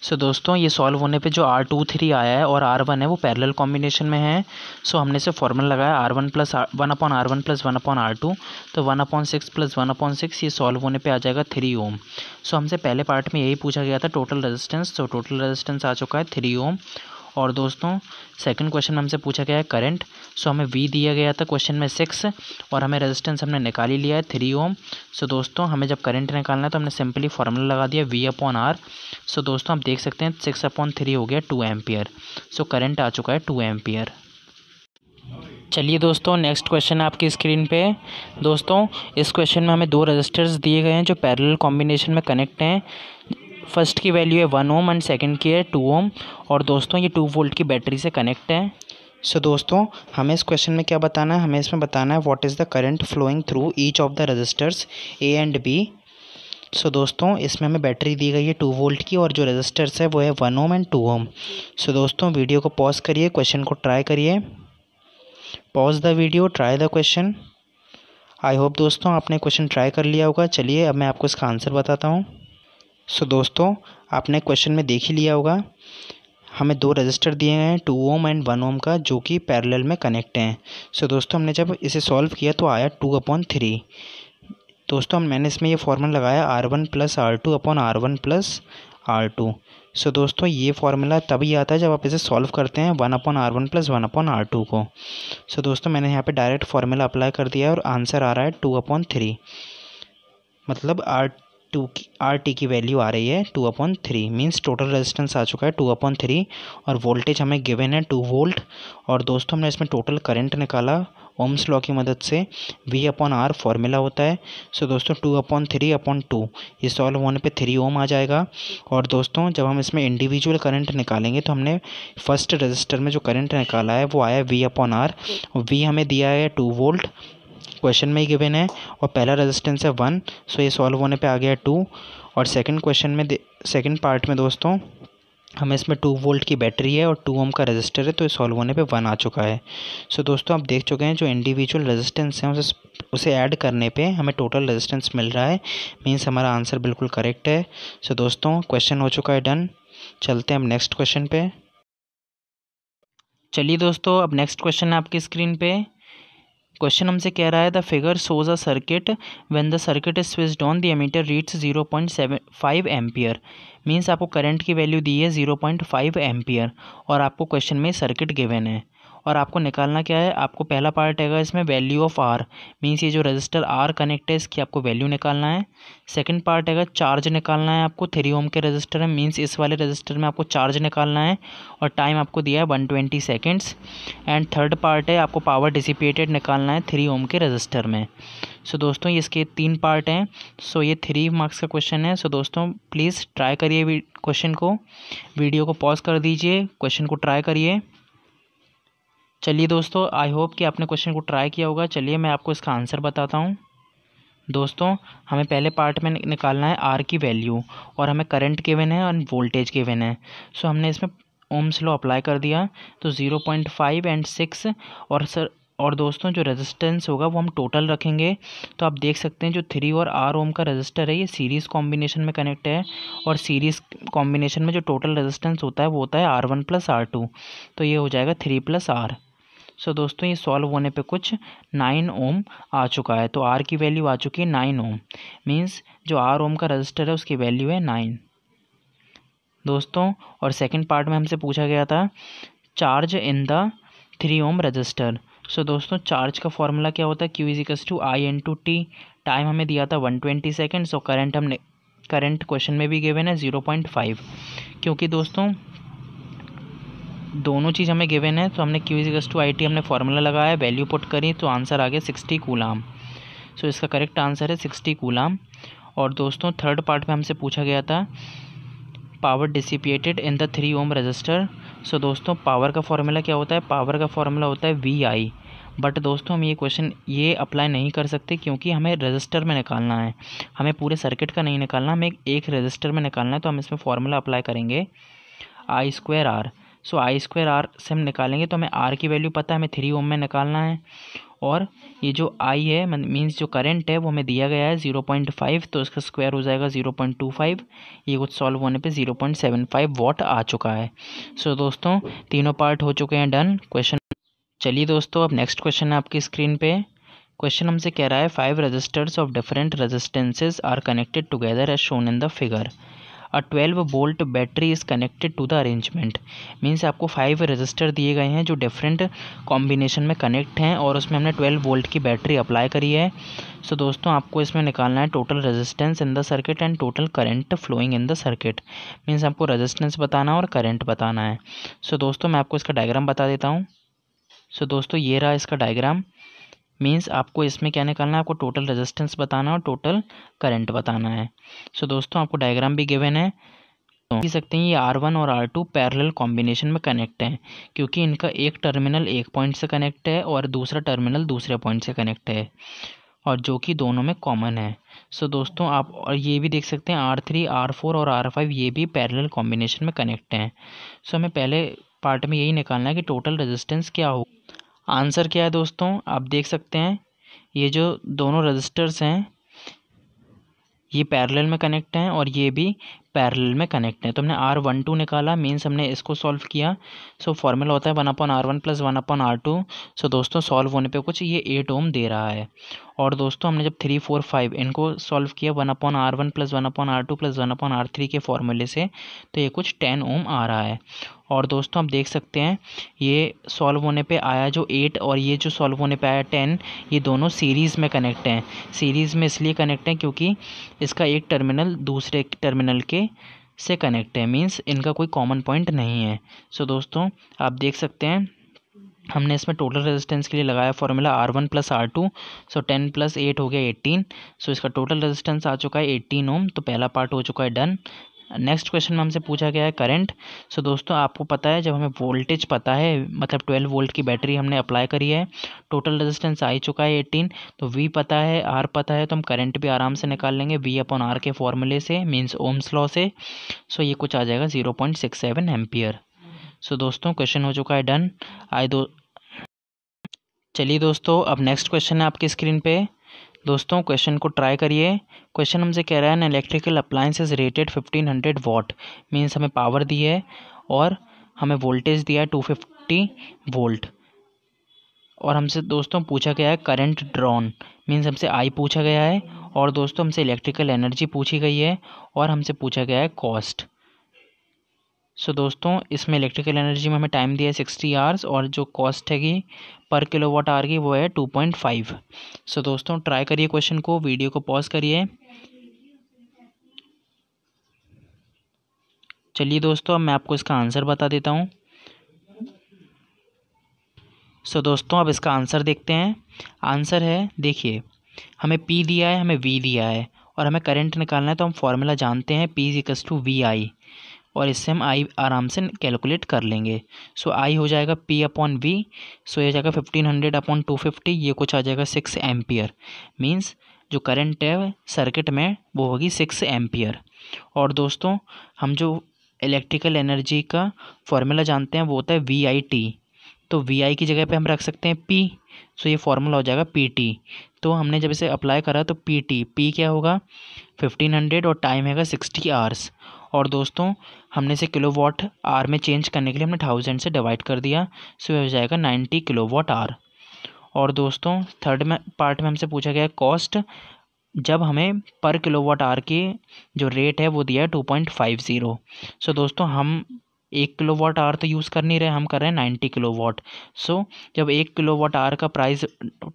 सो so, दोस्तों ये सॉल्व होने पे जो आर टू थ्री आया है और आर वन है वो पैरेलल कॉम्बिनेशन में है। सो so, हमने से फॉर्मूला लगाया R one plus one upon R one plus one upon R two तो one upon six plus one upon six ये सॉल्व होने पे आ जाएगा थ्री ओम सो so, हमसे पहले पार्ट में यही पूछा गया था टोटल रेजिस्टेंस तो टोटल रेजिस्टेंस आ चुका है थ्री ओम और दोस्तों सेकंड क्वेश्चन में हमसे पूछा गया है करंट सो हमें वी दिया गया था क्वेश्चन में सिक्स और हमें रेजिस्टेंस हमने निकाल ही लिया है थ्री ओम सो दोस्तों, हमें जब करंट निकालना है तो हमने सिंपली फार्मूला लगा दिया वी अपॉन आर सो दोस्तों, आप देख सकते हैं सिक्स अपॉन थ्री हो गया टू एम्पियर सो करंट आ चुका है टू एम्पियर चलिए दोस्तों नेक्स्ट क्वेश्चन आपकी स्क्रीन पे. दोस्तों, इस क्वेश्चन में हमें दो रजिस्टर्स दिए गए हैं जो पैरेलल कॉम्बिनेशन में कनेक्ट हैं. फ़र्स्ट की वैल्यू है वन ओम एंड सेकंड की है टू ओम। और दोस्तों ये टू वोल्ट की बैटरी से कनेक्ट है। सो so, दोस्तों हमें इस क्वेश्चन में क्या बताना है? हमें इसमें बताना है what is the current flowing through each of the resistors A and B so दोस्तों इसमें हमें बैटरी दी गई है टू वोल्ट की और जो रजिस्टर्स है वो है one ohm and two ohm. So दोस्तों वीडियो को पॉज करिए क्वेश्चन को ट्राई करिए। Pause the video try the question I hope दोस्तों आपने क्वेश्चन ट्राई कर लिया होगा। चलिए अब मैं आपको इसका आंसर बताता हूँ। सो so, दोस्तों आपने क्वेश्चन में देख ही लिया होगा। हमें दो रजिस्टर दिए गए हैं two ohm and one ohm का जो कि पैरेलल में कनेक्ट हैं। सो so, दोस्तों हमने जब इसे सॉल्व किया तो आया टू अपॉन थ्री दोस्तों मैंने इसमें ये फॉर्मूला लगाया R one plus R two upon R one plus R two so दोस्तों ये फार्मूला तभी आता है जब आप इसे सॉल्व करते हैं one upon R one plus one upon R two को। सो so, दोस्तों मैंने यहाँ पे डायरेक्ट फार्मूला अप्लाई कर दिया है और आंसर आ रहा है टू अपॉन थ्री मतलब आर टू की, आर टी की वैल्यू आ रही है two upon three means total resistance आ चुका है टू अपॉन थ्री और वोल्टेज हमें गिवन है टू वोल्ट और दोस्तों, हमने इसमें टोटल करंट निकाला ओम्स लॉ की मदद से. वी अपॉन आर फॉर्मूला होता है. सो दोस्तों, two upon three upon two ये सॉल्व होने पे थ्री ओम आ जाएगा. और दोस्तों, जब हम इसमें इंडिविजुअल करंट निकालेंगे तो हमने फ़र्स्ट रजिस्टर में जो करंट निकाला है, वो आया वी अपॉन आर वी हमें दिया है टू वोल्ट क्वेश्चन में ही गिवन है और पहला रेजिस्टेंस है वन सो ये सॉल्व होने पे आ गया टू और सेकंड क्वेश्चन में सेकंड पार्ट में दोस्तों हमें इसमें टू वोल्ट की बैटरी है और टू ओम का रजिस्टर है तो ये सॉल्व होने पे वन आ चुका है। सो दोस्तों आप देख चुके हैं जो इंडिविजुअल रेजिस्टेंस है उसे उसे ऐड करने पे हमें टोटल रेजिस्टेंस मिल रहा है मीन्स हमारा आंसर बिल्कुल करेक्ट है। सो so, दोस्तों क्वेश्चन हो चुका है डन चलते हैं हम नेक्स्ट क्वेश्चन पे। चलिए दोस्तों अब नेक्स्ट क्वेश्चन है आपकी स्क्रीन पे। क्वेश्चन हमसे कह रहा है, the figure shows a circuit when the circuit is switched on the ammeter reads zero point seven five ampere. Means आपको करंट की वैल्यू दी है ज़ीरो पॉइंट फाइव एम्पियर और आपको क्वेश्चन में सर्किट गिवन है। और आपको निकालना क्या है? आपको पहला पार्ट है इसमें वैल्यू ऑफ़ आर मीन्स ये जो रजिस्टर आर कनेक्ट है, इसकी आपको वैल्यू निकालना है। सेकंड पार्ट है चार्ज निकालना है आपको थ्री ओम के रजिस्टर है मीन्स इस वाले रजिस्टर में आपको चार्ज निकालना है और टाइम आपको दिया है one twenty seconds and third part है, आपको पावर डिसिपेटेड निकालना है थ्री ओम के रजिस्टर में। सो दोस्तों इसके तीन पार्ट हैं। सो ये थ्री मार्क्स का क्वेश्चन है। सो दोस्तों प्लीज़ ट्राई करिए क्वेश्चन को। वीडियो को पॉज कर दीजिए। क्वेश्चन को ट्राई करिए। चलिए दोस्तों आई होप कि आपने क्वेश्चन को ट्राई किया होगा। चलिए मैं आपको इसका आंसर बताता हूँ। दोस्तों, हमें पहले पार्ट में निकालना है आर की वैल्यू और हमें करंट गिवन है और वोल्टेज गिवन है। सो हमने इसमें ओम्स लॉ अप्लाई कर दिया। तो zero point five and six और सर और दोस्तों, जो रेजिस्टेंस होगा वो हम टोटल रखेंगे। तो आप देख सकते हैं जो थ्री और आर ओम का रजिस्टर है, ये सीरीज़ कॉम्बिनेशन में कनेक्ट है और सीरीज़ कॉम्बिनेशन में जो टोटल रेजिस्टेंस होता है, वो होता है R one plus R two तो ये हो जाएगा थ्री प्लस आर सो दोस्तों, ये सॉल्व होने पे कुछ नाइन ओम आ चुका है तो आर की वैल्यू आ चुकी है नाइन ओम मीन्स जो आर ओम का रजिस्टर है, उसकी वैल्यू है नाइन दोस्तों, और सेकंड पार्ट में हमसे पूछा गया था charge in the three ohm resistor so दोस्तों चार्ज का फॉर्मूला क्या होता है? Q equals to I into T time हमें दिया था one twenty second so current हमने करंट क्वेश्चन में भी गिवन है ज़ीरो पॉइंट फाइव क्योंकि दोस्तों दोनों चीज़ हमें गिवन है तो हमने Q equals to I T हमने फार्मूला लगाया वैल्यू पुट करी तो आंसर आ गया सिक्सटी कूलाम सो इसका करेक्ट आंसर है सिक्सटी कूलाम और दोस्तों थर्ड पार्ट में हमसे पूछा गया था power dissipated in the three ohm resistor so दोस्तों पावर का फॉर्मूला क्या होता है? पावर का फॉर्मूला होता है वी आई बट दोस्तों, हम ये क्वेश्चन ये अप्लाई नहीं कर सकते क्योंकि हमें रजिस्टर में निकालना है. हमें पूरे सर्किट का नहीं निकालना, हमें एक रजिस्टर में निकालना है तो हम इसमें फार्मूला अप्लाई करेंगे I square R so I square R से हम निकालेंगे तो हमें आर की वैल्यू पता है हमें थ्री ओम में निकालना है। और ये जो आई है मीन्स जो करंट है वो हमें दिया गया है ज़ीरो पॉइंट फाइव तो इसका स्क्वायर हो जाएगा ज़ीरो पॉइंट टू फाइव ये कुछ सॉल्व होने पे zero point seven five watt आ चुका है। सो so, दोस्तों तीनों पार्ट हो चुके हैं डन क्वेश्चन चलिए दोस्तों अब नेक्स्ट क्वेश्चन है आपकी स्क्रीन पे। क्वेश्चन हमसे कह रहा है five resistors of different resistances are connected together as shown in the figure a twelve volt battery is connected to the arrangement means आपको फाइव रजिस्टर दिए गए हैं जो डिफरेंट कॉम्बिनेशन में कनेक्ट हैं और उसमें हमने ट्वेल्व वोल्ट की बैटरी अप्लाई करी है। सो so, दोस्तों आपको इसमें निकालना है total resistance in the circuit and total current flowing in the circuit means आपको रेजिस्टेंस बताना है और करंट बताना है। सो so, दोस्तों मैं आपको इसका डायग्राम बता देता हूँ। सो so, दोस्तों ये रहा इसका डायग्राम मीन्स आपको इसमें क्या निकालना है? आपको टोटल रेजिस्टेंस बताना है और टोटल करंट बताना है। सो so, दोस्तों आपको डायग्राम भी गिवन है। तो देख सकते हैं ये आर वन और आर टू पैरल कॉम्बिनेशन में कनेक्ट हैं क्योंकि इनका एक टर्मिनल एक पॉइंट से कनेक्ट है और दूसरा टर्मिनल दूसरे पॉइंट से कनेक्ट है और जो कि दोनों में कॉमन है। सो so, दोस्तों आप और ये भी देख सकते हैं आर थ्री आर फोर और आर फाइव ये भी पैरेलल कॉम्बिनेशन में कनेक्ट हैं। सो so, हमें पहले पार्ट में यही निकालना है कि टोटल रेजिस्टेंस क्या हो आंसर क्या है दोस्तों? आप देख सकते हैं, ये जो दोनों रजिस्टर्स हैं, ये पैरेलल में कनेक्ट हैं और ये भी पैरेलल में कनेक्ट हैं। तो हमने आर वन टू निकाला मीन्स हमने इसको सॉल्व किया। सो फॉर्मूला होता है one upon R one plus one upon R two so दोस्तों सॉल्व होने पे कुछ ये एट ओम दे रहा है। और दोस्तों हमने जब थ्री फोर फाइव इनको सॉल्व किया one upon R one plus one upon R two plus one upon R three के फॉर्मूले से तो ये कुछ टेन ओम आ रहा है। और दोस्तों आप देख सकते हैं ये सॉल्व होने पे आया जो एट और ये जो सॉल्व होने पे आया टेन ये दोनों सीरीज़ में कनेक्ट हैं। सीरीज़ में इसलिए कनेक्ट हैं क्योंकि इसका एक टर्मिनल दूसरे टर्मिनल के से कनेक्ट है मीन्स इनका कोई कॉमन पॉइंट नहीं है। सो so, दोस्तों आप देख सकते हैं हमने इसमें टोटल रेजिस्टेंस के लिए लगाया formula R one plus R two so ten plus eight हो गया एट्टीन सो इसका टोटल रेजिस्टेंस आ चुका है एट्टीन ओम तो पहला पार्ट हो चुका है डन नेक्स्ट क्वेश्चन में हमसे पूछा गया है करंट सो दोस्तों, आपको पता है, जब हमें वोल्टेज पता है मतलब ट्वेल्व वोल्ट की बैटरी हमने अप्लाई करी है टोटल रेजिस्टेंस आ ही चुका है एटीन तो वी पता है आर पता है तो हम करंट भी आराम से निकाल लेंगे वी अपॉन आर के फॉर्मूले से मीन्स ओम्स लॉ से. सो ये कुछ आ जाएगा zero point six seven ampere so so, दोस्तों क्वेश्चन हो चुका है डन आई दो चलिए दोस्तों अब नेक्स्ट क्वेश्चन है आपकी स्क्रीन पे. दोस्तों क्वेश्चन को ट्राई करिए. क्वेश्चन हमसे कह रहा है ना electrical appliance is rated fifteen hundred watt means हमें पावर दी है और हमें वोल्टेज दिया है टू फिफ्टी वोल्ट और हमसे दोस्तों पूछा गया है करंट ड्रॉन मीन्स हमसे आई पूछा गया है और दोस्तों हमसे इलेक्ट्रिकल एनर्जी पूछी गई है और हमसे पूछा गया है कॉस्ट सो so, दोस्तों इसमें इलेक्ट्रिकल एनर्जी में हमें टाइम दिया है सिक्सटी आवर्स और जो कॉस्ट हैगी पर किलो वाट आवर की वो है टू पॉइंट फाइव सो दोस्तों ट्राई करिए क्वेश्चन को वीडियो को पॉज करिए। चलिए दोस्तों अब मैं आपको इसका आंसर बता देता हूँ। सो so, दोस्तों अब इसका आंसर देखते हैं। आंसर है देखिए हमें पी दिया है हमें वी दिया है और हमें करंट निकालना है तो हम फॉर्मूला जानते हैं P is equals to V I और इससे हम आई आराम से कैलकुलेट कर लेंगे। सो आई हो जाएगा पी अपॉन वी सो ये जाएगा fifteen hundred upon two fifty ये कुछ आ जाएगा सिक्स एम्पियर मीन्स जो करंट है सर्किट में, वो होगी सिक्स एम्पियर और दोस्तों, हम जो इलेक्ट्रिकल एनर्जी का फॉर्मूला जानते हैं, वो होता है वी आई टी तो वी आई की जगह पे हम रख सकते हैं पी सो ये फॉर्मूला हो जाएगा पी टी तो हमने जब इसे अप्लाई करा तो पी टी पी क्या होगा? फिफ्टीन हंड्रेड और टाइम हैगा सिक्सटी आवर्स और दोस्तों, हमने इसे किलो वाट आर में चेंज करने के लिए हमने थाउज़ेंड से डिवाइड कर दिया सो यह हो जाएगा नाइन्टी किलो वाट आर और दोस्तों थर्ड में पार्ट में हमसे पूछा गया कॉस्ट जब हमें पर किलो वाट आर की जो रेट है वो दिया है two point five zero so दोस्तों, हम एक किलो वाट आर तो यूज़ कर नहीं रहे, हम कर रहे हैं नाइन्टी किलो वाट सो जब एक किलो वाट आर का price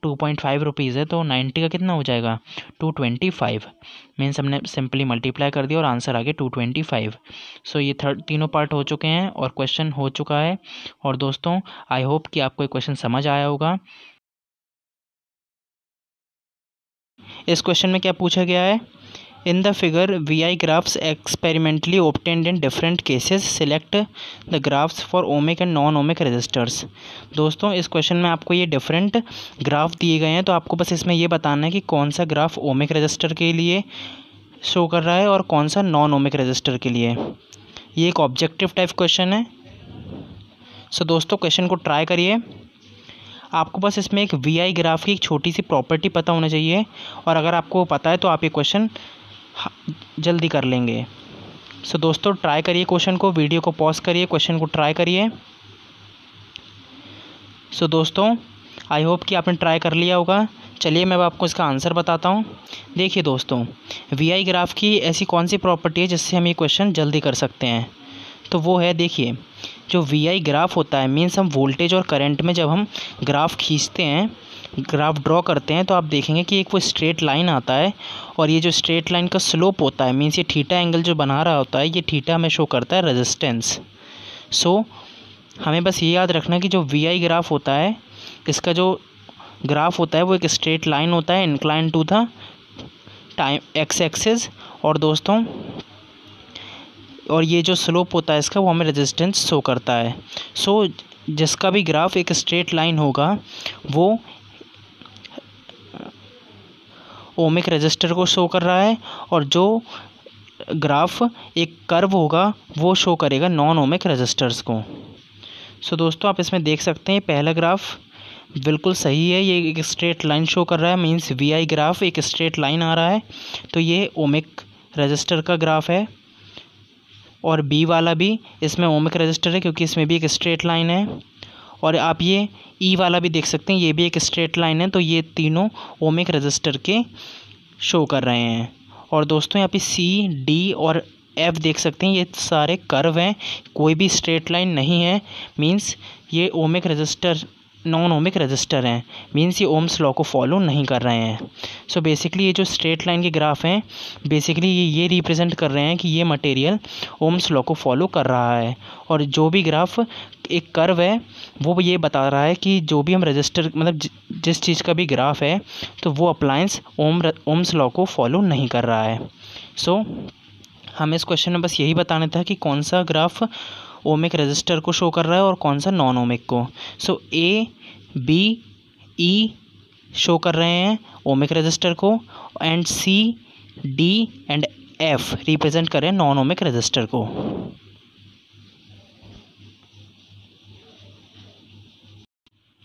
two point five rupees है तो नाइन्टी का कितना हो जाएगा? टू ट्वेंटी फाइव मीन्स हमने सिंपली मल्टीप्लाई कर दिया और आंसर आ गया टू ट्वेंटी फाइव सो ये थर्ड तीनों पार्ट हो चुके हैं और क्वेश्चन हो चुका है। और दोस्तों आई होप कि आपको ये क्वेश्चन समझ आया होगा। इस क्वेश्चन में क्या पूछा गया है? In the figure, VI graphs experimentally obtained in different cases. Select the graphs for ohmic and non-ohmic resistors. दोस्तों इस क्वेश्चन में आपको ये डिफरेंट ग्राफ दिए गए हैं तो आपको बस इसमें ये बताना है कि कौन सा ग्राफ ओमिक रजिस्टर के लिए शो कर रहा है और कौन सा नॉन ओमिक रजिस्टर के लिए ये एक ऑब्जेक्टिव टाइप क्वेश्चन है सो दोस्तों क्वेश्चन को ट्राई करिए आपको बस इसमें एक वी आई ग्राफ की एक छोटी सी प्रॉपर्टी पता होना चाहिए और अगर आपको पता है तो आप ये क्वेश्चन जल्दी कर लेंगे। सो so, दोस्तों ट्राई करिए क्वेश्चन को वीडियो को पॉज करिए क्वेश्चन को ट्राई करिए। सो so, दोस्तों आई होप कि आपने ट्राई कर लिया होगा। चलिए मैं अब आपको इसका आंसर बताता हूँ। देखिए दोस्तों वी आई ग्राफ की ऐसी कौन सी प्रॉपर्टी है जिससे हम ये क्वेश्चन जल्दी कर सकते हैं? तो वो है देखिए जो वी आई ग्राफ होता है मीन्स हम वोल्टेज और करंट में जब हम ग्राफ खींचते हैं ग्राफ ड्रॉ करते हैं तो आप देखेंगे कि एक वो स्ट्रेट लाइन आता है और ये जो स्ट्रेट लाइन का स्लोप होता है मीन्स ये थीटा एंगल जो बना रहा होता है ये थीटा हमें शो करता है रेजिस्टेंस सो so, हमें बस ये याद रखना कि जो वी आई ग्राफ होता है इसका जो ग्राफ होता है वो एक स्ट्रेट लाइन होता है incline to the time x axis और दोस्तों और ये जो स्लोप होता है इसका वो हमें रेजिस्टेंस शो करता है. सो so, जिसका भी ग्राफ एक स्ट्रेट लाइन होगा वो ओमिक रजिस्टर को शो कर रहा है और जो ग्राफ एक कर्व होगा, वो शो करेगा नॉन ओमिक रजिस्टर्स को। सो दोस्तों, आप इसमें देख सकते हैं, पहला ग्राफ बिल्कुल सही है, ये एक स्ट्रेट लाइन शो कर रहा है मीन्स वी आई ग्राफ एक स्ट्रेट लाइन आ रहा है तो ये ओमिक रजिस्टर का ग्राफ है। और बी वाला भी, इसमें ओमिक रजिस्टर है, क्योंकि इसमें भी एक स्ट्रेट लाइन है। और आप ये ई e वाला भी देख सकते हैं, ये भी एक स्ट्रेट लाइन है तो ये तीनों ओमिक रजिस्टर के शो कर रहे हैं। और दोस्तों, यहाँ पे सी डी और एफ़ देख सकते हैं, ये सारे कर्व हैं, कोई भी स्ट्रेट लाइन नहीं है। मींस ये ohmic resistor non ohmic resistor हैं। मीन्स ये ओम्स लॉ को फॉलो नहीं कर रहे हैं। सो so बेसिकली ये जो स्ट्रेट लाइन के ग्राफ हैं बेसिकली ये ये रिप्रेजेंट कर रहे हैं कि ये मटेरियल ओम्स लॉ को फॉलो कर रहा है। और जो भी ग्राफ एक कर्व है वो ये बता रहा है कि जो भी हम रजिस्टर मतलब जिस चीज़ का भी ग्राफ है तो वो अप्लायंस ओम ओम्स लॉ को फॉलो नहीं कर रहा है। सो so, हमें इस क्वेश्चन में बस यही बताना था कि कौन सा ग्राफ ओमिक रजिस्टर को शो कर रहा है और कौन सा नॉन ओमिक को। सो ए बी ई शो कर रहे हैं ओमिक रजिस्टर को and C D and F represent कर रहे हैं नॉन ओमिक रजिस्टर को।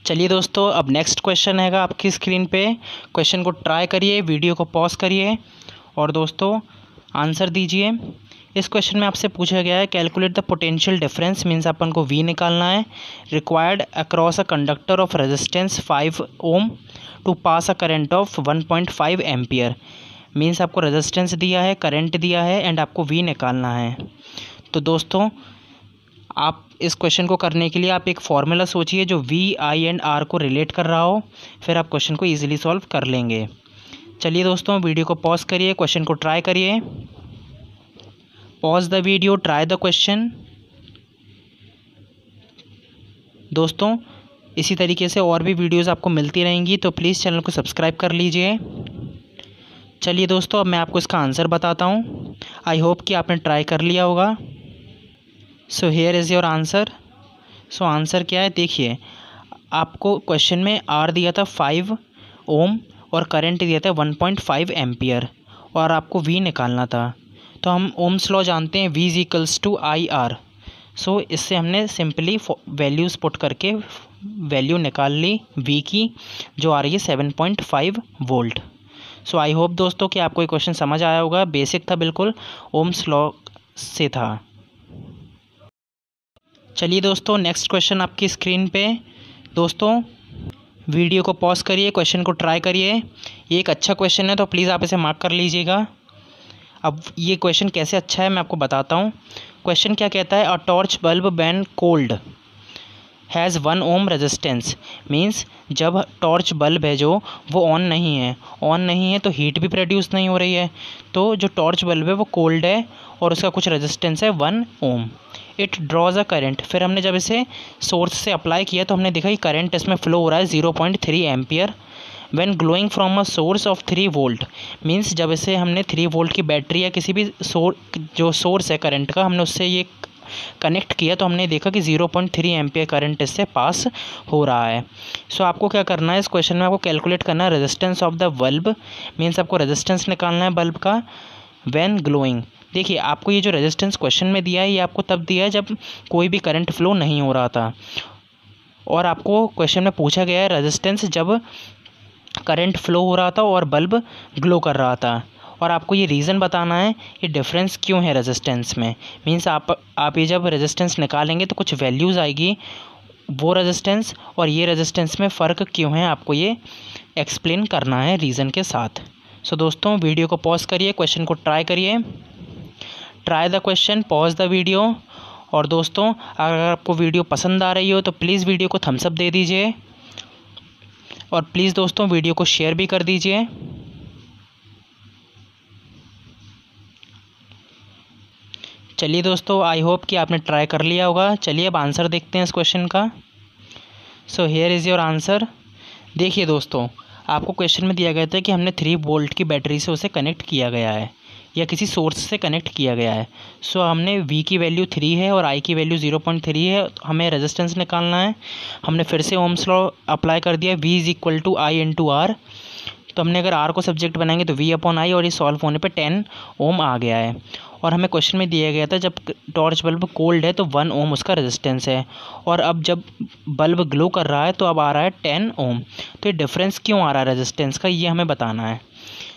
चलिए दोस्तों, अब नेक्स्ट क्वेश्चन हैगा आपकी स्क्रीन पे। क्वेश्चन को ट्राई करिए वीडियो को पॉज करिए। और दोस्तों आंसर दीजिए। इस क्वेश्चन में आपसे पूछा गया है calculate the potential difference means अपन को वी निकालना है। Required across a conductor of resistance five ohm to pass a current of one point five ampere means आपको रेजिस्टेंस दिया है करंट दिया है एंड आपको वी निकालना है। तो दोस्तों, आप इस क्वेश्चन को करने के लिए आप एक फॉर्मूला सोचिए जो वी आई एंड आर को रिलेट कर रहा हो, फिर आप क्वेश्चन को ईजिली सॉल्व कर लेंगे। चलिए दोस्तों वीडियो को पॉज करिए क्वेश्चन को ट्राई करिए। Pause the video try the question दोस्तों, इसी तरीके से और भी वीडियोस आपको मिलती रहेंगी तो प्लीज़ चैनल को सब्सक्राइब कर लीजिए। चलिए दोस्तों, अब मैं आपको इसका आंसर बताता हूँ। आई होप कि आपने ट्राई कर लिया होगा। So here is your answer so answer क्या है? देखिए, आपको क्वेश्चन में आर दिया था फाइव ओम और करंट दिया था वन पॉइंट फाइव एम्पियर और आपको वी निकालना था। तो हम ओम्स लॉ जानते हैं V equals to I R so इससे हमने सिंपली वैल्यूज़ पुट करके वैल्यू निकाल ली वी की, जो आ रही है seven point five volt so I hope दोस्तों कि आपको ये क्वेश्चन समझ आया होगा। बेसिक था बिल्कुल ओम्स लॉ से था। चलिए दोस्तों नेक्स्ट क्वेश्चन आपकी स्क्रीन पे। दोस्तों वीडियो को पॉज करिए क्वेश्चन को ट्राई करिए। ये एक अच्छा क्वेश्चन है तो प्लीज़ आप इसे मार्क कर लीजिएगा। अब ये क्वेश्चन कैसे अच्छा है, मैं आपको बताता हूँ। क्वेश्चन क्या कहता है? A torch bulb when cold has one ohm resistance means जब टॉर्च बल्ब है जो, वो ऑन नहीं है। ऑन नहीं है तो हीट भी प्रोड्यूस नहीं हो रही है। तो जो टॉर्च बल्ब है, वो कोल्ड है और उसका कुछ रेजिस्टेंस है one ohm it draws a current फिर हमने जब इसे सोर्स से अप्लाई किया तो हमने देखा कि करंट इसमें फ्लो हो रहा है zero point three ampere when glowing from a source of three volt means जब इसे हमने थ्री वोल्ट की बैटरी या किसी भी सोर जो सोर्स है करंट का हमने उससे ये कनेक्ट किया तो हमने देखा कि zero point three ampere current इससे पास हो रहा है। सो so, आपको क्या करना है? इस क्वेश्चन में आपको कैलकुलेट करना है resistance of the bulb means आपको रेजिस्टेंस निकालना है बल्ब का वैन ग्लोइंग देखिए आपको ये जो रेजिस्टेंस क्वेश्चन में दिया है ये आपको तब दिया है जब कोई भी करंट फ्लो नहीं हो रहा था। और आपको क्वेश्चन में पूछा गया है रेजिस्टेंस जब करंट फ्लो हो रहा था और बल्ब ग्लो कर रहा था। और आपको ये रीज़न बताना है कि डिफरेंस क्यों है रेजिस्टेंस में? मींस आप आप ये जब रेजिस्टेंस निकालेंगे तो कुछ वैल्यूज़ आएगी वो रेजिस्टेंस और ये रेजिस्टेंस में फ़र्क क्यों है आपको ये एक्सप्लेन करना है रीज़न के साथ। सो so, दोस्तों वीडियो को पॉज करिए क्वेश्चन को ट्राई करिए। Try the question, pause the video. और दोस्तों, अगर आपको वीडियो पसंद आ रही हो तो प्लीज़ वीडियो को थम्सअप दे दीजिए। और प्लीज़ दोस्तों, वीडियो को शेयर भी कर दीजिए। चलिए दोस्तों आई होप कि आपने ट्राई कर लिया होगा। चलिए अब आंसर देखते हैं इस क्वेश्चन का। So here is your answer देखिए दोस्तों, आपको क्वेश्चन में दिया गया था कि हमने थ्री वोल्ट की बैटरी से उसे कनेक्ट किया गया है। या किसी सोर्स से कनेक्ट किया गया है। सो so, हमने वी की वैल्यू थ्री है और आई की वैल्यू ज़ीरो पॉइंट थ्री है। हमें रेजिस्टेंस निकालना है। हमने फिर से ओम्स लॉ अप्लाई कर दिया V is equal to I into R तो हमने अगर आर को सब्जेक्ट बनाएँगे तो वी अपॉन आई और ये सॉल्व होने पे टेन ओम आ गया है। और हमें क्वेश्चन में दिया गया था जब टॉर्च बल्ब कोल्ड है तो वन ओम उसका रेजिस्टेंस है। और अब जब बल्ब ग्लो कर रहा है तो अब आ रहा है टेन ओम तो ये डिफरेंस क्यों आ रहा है रेजिस्टेंस का ये हमें बताना है।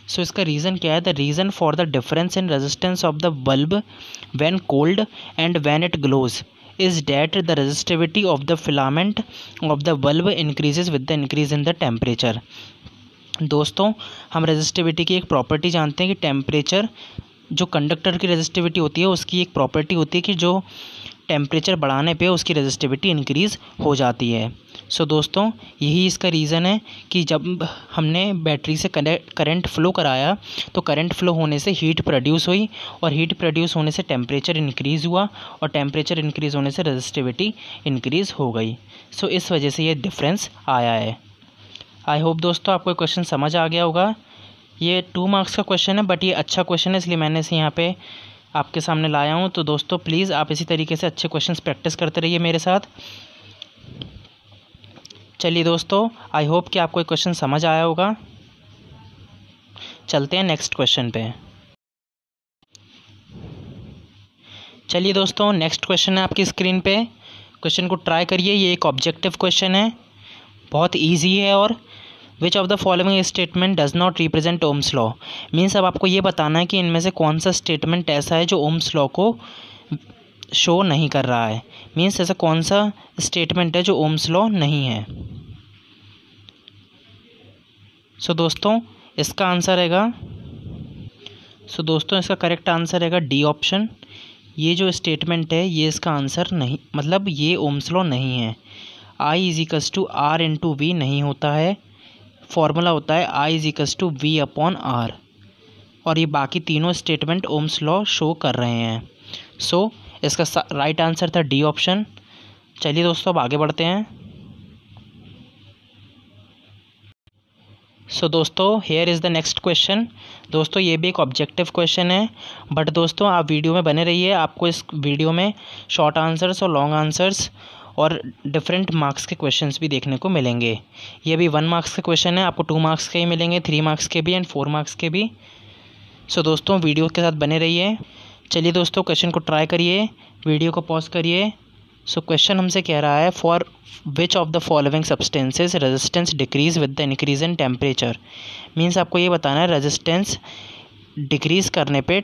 सो इसका रीज़न क्या है? The reason for the difference in resistance of the bulb when cold and when it glows is that the resistivity of the filament of the bulb increases with the increase in the temperature दोस्तों, हम resistivity की एक property जानते हैं कि temperature जो conductor की resistivity होती है, उसकी एक प्रॉपर्टी होती है कि जो टेम्परेचर बढ़ाने पे उसकी रेजिस्टिविटी इंक्रीज़ हो जाती है। सो दोस्तों यही इसका रीज़न है कि जब हमने बैटरी से करंट फ्लो कराया तो करंट फ्लो होने से हीट प्रोड्यूस हुई और हीट प्रोड्यूस होने से टेम्परेचर इंक्रीज़ हुआ और टेम्परेचर इंक्रीज़ होने से रजिस्टिविटी इंक्रीज़ हो गई। सो so, इस वजह से ये डिफरेंस आया है। आई होप दोस्तों आपको क्वेश्चन समझ आ गया होगा। ये टू मार्क्स का क्वेश्चन है बट ये अच्छा क्वेश्चन है इसलिए मैंने इसे यहाँ पे आपके सामने लाया हूँ। तो दोस्तों प्लीज़ आप इसी तरीके से अच्छे क्वेश्चन प्रैक्टिस करते रहिए मेरे साथ। चलिए दोस्तों आई होप कि आपको क्वेश्चन समझ आया होगा। चलते हैं नेक्स्ट क्वेश्चन पे। चलिए दोस्तों नेक्स्ट क्वेश्चन है आपकी स्क्रीन पे। क्वेश्चन को ट्राई करिए, ये एक ऑब्जेक्टिव क्वेश्चन है। बहुत इजी है और which of the following statement does not represent Ohm's law means अब आपको ये बताना है कि इनमें से कौन सा स्टेटमेंट ऐसा है जो ओम्स लॉ को शो नहीं कर रहा है। मीन्स ऐसा कौन सा स्टेटमेंट है जो ओम्स लॉ नहीं है? सो so, दोस्तों इसका आंसर रहेगा। सो so, दोस्तों इसका करेक्ट आंसर रहेगा डी ऑप्शन ये जो स्टेटमेंट है ये इसका आंसर नहीं मतलब ये ओम्स लॉ नहीं है। I is to R into V नहीं होता है। फॉर्मूला होता है I is to V upon R और ये बाकी तीनों स्टेटमेंट ओम्स लॉ शो कर रहे हैं। सो so, इसका राइट आंसर था डी ऑप्शन चलिए दोस्तों अब आगे बढ़ते हैं। सो so, दोस्तों here is the next question दोस्तों ये भी एक ऑब्जेक्टिव क्वेश्चन है। बट दोस्तों आप वीडियो में बने रहिए। आपको इस वीडियो में शॉर्ट आंसर्स और लॉन्ग आंसर्स और डिफरेंट मार्क्स के क्वेश्चंस भी देखने को मिलेंगे। ये भी वन मार्क्स के क्वेश्चन है। आपको टू मार्क्स के ही मिलेंगे थ्री मार्क्स के भी एंड फोर मार्क्स के भी। सो so, दोस्तों वीडियो के साथ बने रहिए। चलिए दोस्तों क्वेश्चन को ट्राई करिए वीडियो को पॉज करिए। सो क्वेश्चन हमसे कह रहा है for which of the following substances resistance decrease with the increase in temperature means आपको ये बताना है रेजिस्टेंस डिक्रीज़ करने पे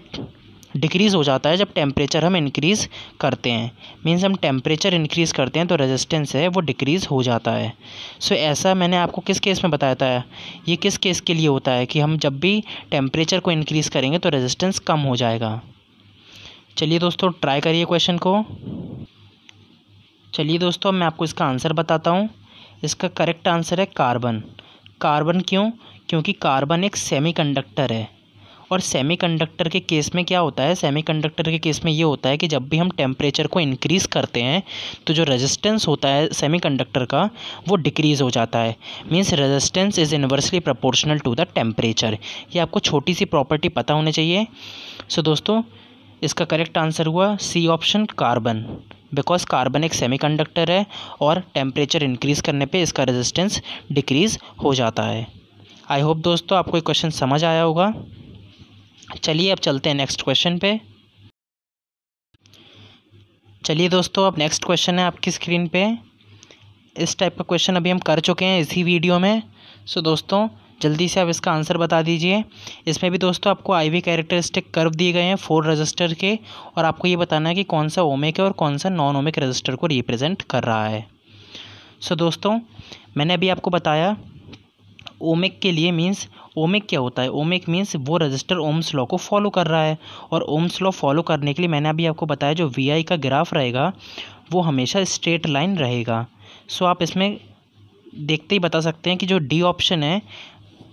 डिक्रीज़ हो जाता है जब टेम्परेचर हम इंक्रीज़ करते हैं। मीन्स हम टेम्परेचर इंक्रीज़ करते हैं तो रेजिस्टेंस है वो डिक्रीज़ हो जाता है। सो so, ऐसा मैंने आपको किस केस में बताया था? ये किस केस के लिए होता है कि हम जब भी टेम्परेचर को इंक्रीज़ करेंगे तो रेजिस्टेंस कम हो जाएगा। चलिए दोस्तों ट्राई करिए क्वेश्चन को। चलिए दोस्तों मैं आपको इसका आंसर बताता हूँ। इसका करेक्ट आंसर है कार्बन कार्बन क्यों? क्योंकि कार्बन एक सेमीकंडक्टर है। और सेमीकंडक्टर के केस में क्या होता है? सेमीकंडक्टर के केस में ये होता है कि जब भी हम टेम्परेचर को इंक्रीज़ करते हैं तो जो रेजिस्टेंस होता है सेमीकंडक्टर का वो डिक्रीज़ हो जाता है। Means resistance is inversely proportional to the temperature ये आपको छोटी सी प्रॉपर्टी पता होनी चाहिए। सो so, दोस्तों इसका करेक्ट आंसर हुआ C option carbon because carbon एक सेमीकंडक्टर है और टेम्परेचर इंक्रीज़ करने पे इसका रेजिस्टेंस डिक्रीज़ हो जाता है. आई होप दोस्तों आपको ये क्वेश्चन समझ आया होगा. चलिए अब चलते हैं नेक्स्ट क्वेश्चन पे. चलिए दोस्तों अब नेक्स्ट क्वेश्चन है आपकी स्क्रीन पे. इस टाइप का क्वेश्चन अभी हम कर चुके हैं इसी वीडियो में. सो दोस्तों जल्दी से आप इसका आंसर बता दीजिए। इसमें भी दोस्तों आपको आई वी कैरेक्टरिस्टिक कर्व दिए गए हैं फोर रजिस्टर के और आपको ये बताना है कि कौन सा ओमिक है और कौन सा नॉन ओमिक रजिस्टर को रिप्रेजेंट कर रहा है। सो so, दोस्तों मैंने अभी आपको बताया ओमिक के लिए मीन्स ओमिक क्या होता है? ओमिक मीन्स वो रजिस्टर ओम्स लॉ को फॉलो कर रहा है और ओम्स लॉ फॉलो करने के लिए मैंने अभी आपको बताया जो VI का ग्राफ रहेगा वो हमेशा स्ट्रेट लाइन रहेगा। सो so, आप इसमें देखते ही बता सकते हैं कि जो डी ऑप्शन है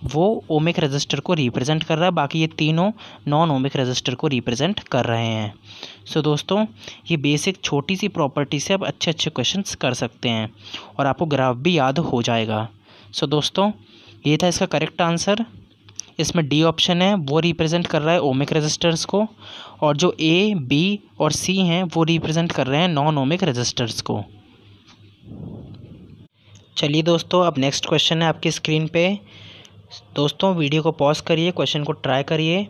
वो ओमिक रजिस्टर को रिप्रेजेंट कर रहा है बाकी ये तीनों नॉन ओमिक रजिस्टर को रिप्रेजेंट कर रहे हैं। सो so, दोस्तों ये बेसिक छोटी सी प्रॉपर्टी से आप अच्छे अच्छे क्वेश्चंस कर सकते हैं और आपको ग्राफ भी याद हो जाएगा। सो so, दोस्तों ये था इसका करेक्ट आंसर इसमें डी ऑप्शन है वो रिप्रेजेंट कर रहा है ओमिक रजिस्टर्स को और जो ए बी और सी हैं वो रिप्रेजेंट कर रहे हैं नॉन ओमिक रजिस्टर्स को। चलिए दोस्तों अब नेक्स्ट क्वेश्चन है आपकी स्क्रीन पे। दोस्तों वीडियो को पॉज करिए क्वेश्चन को ट्राई करिए।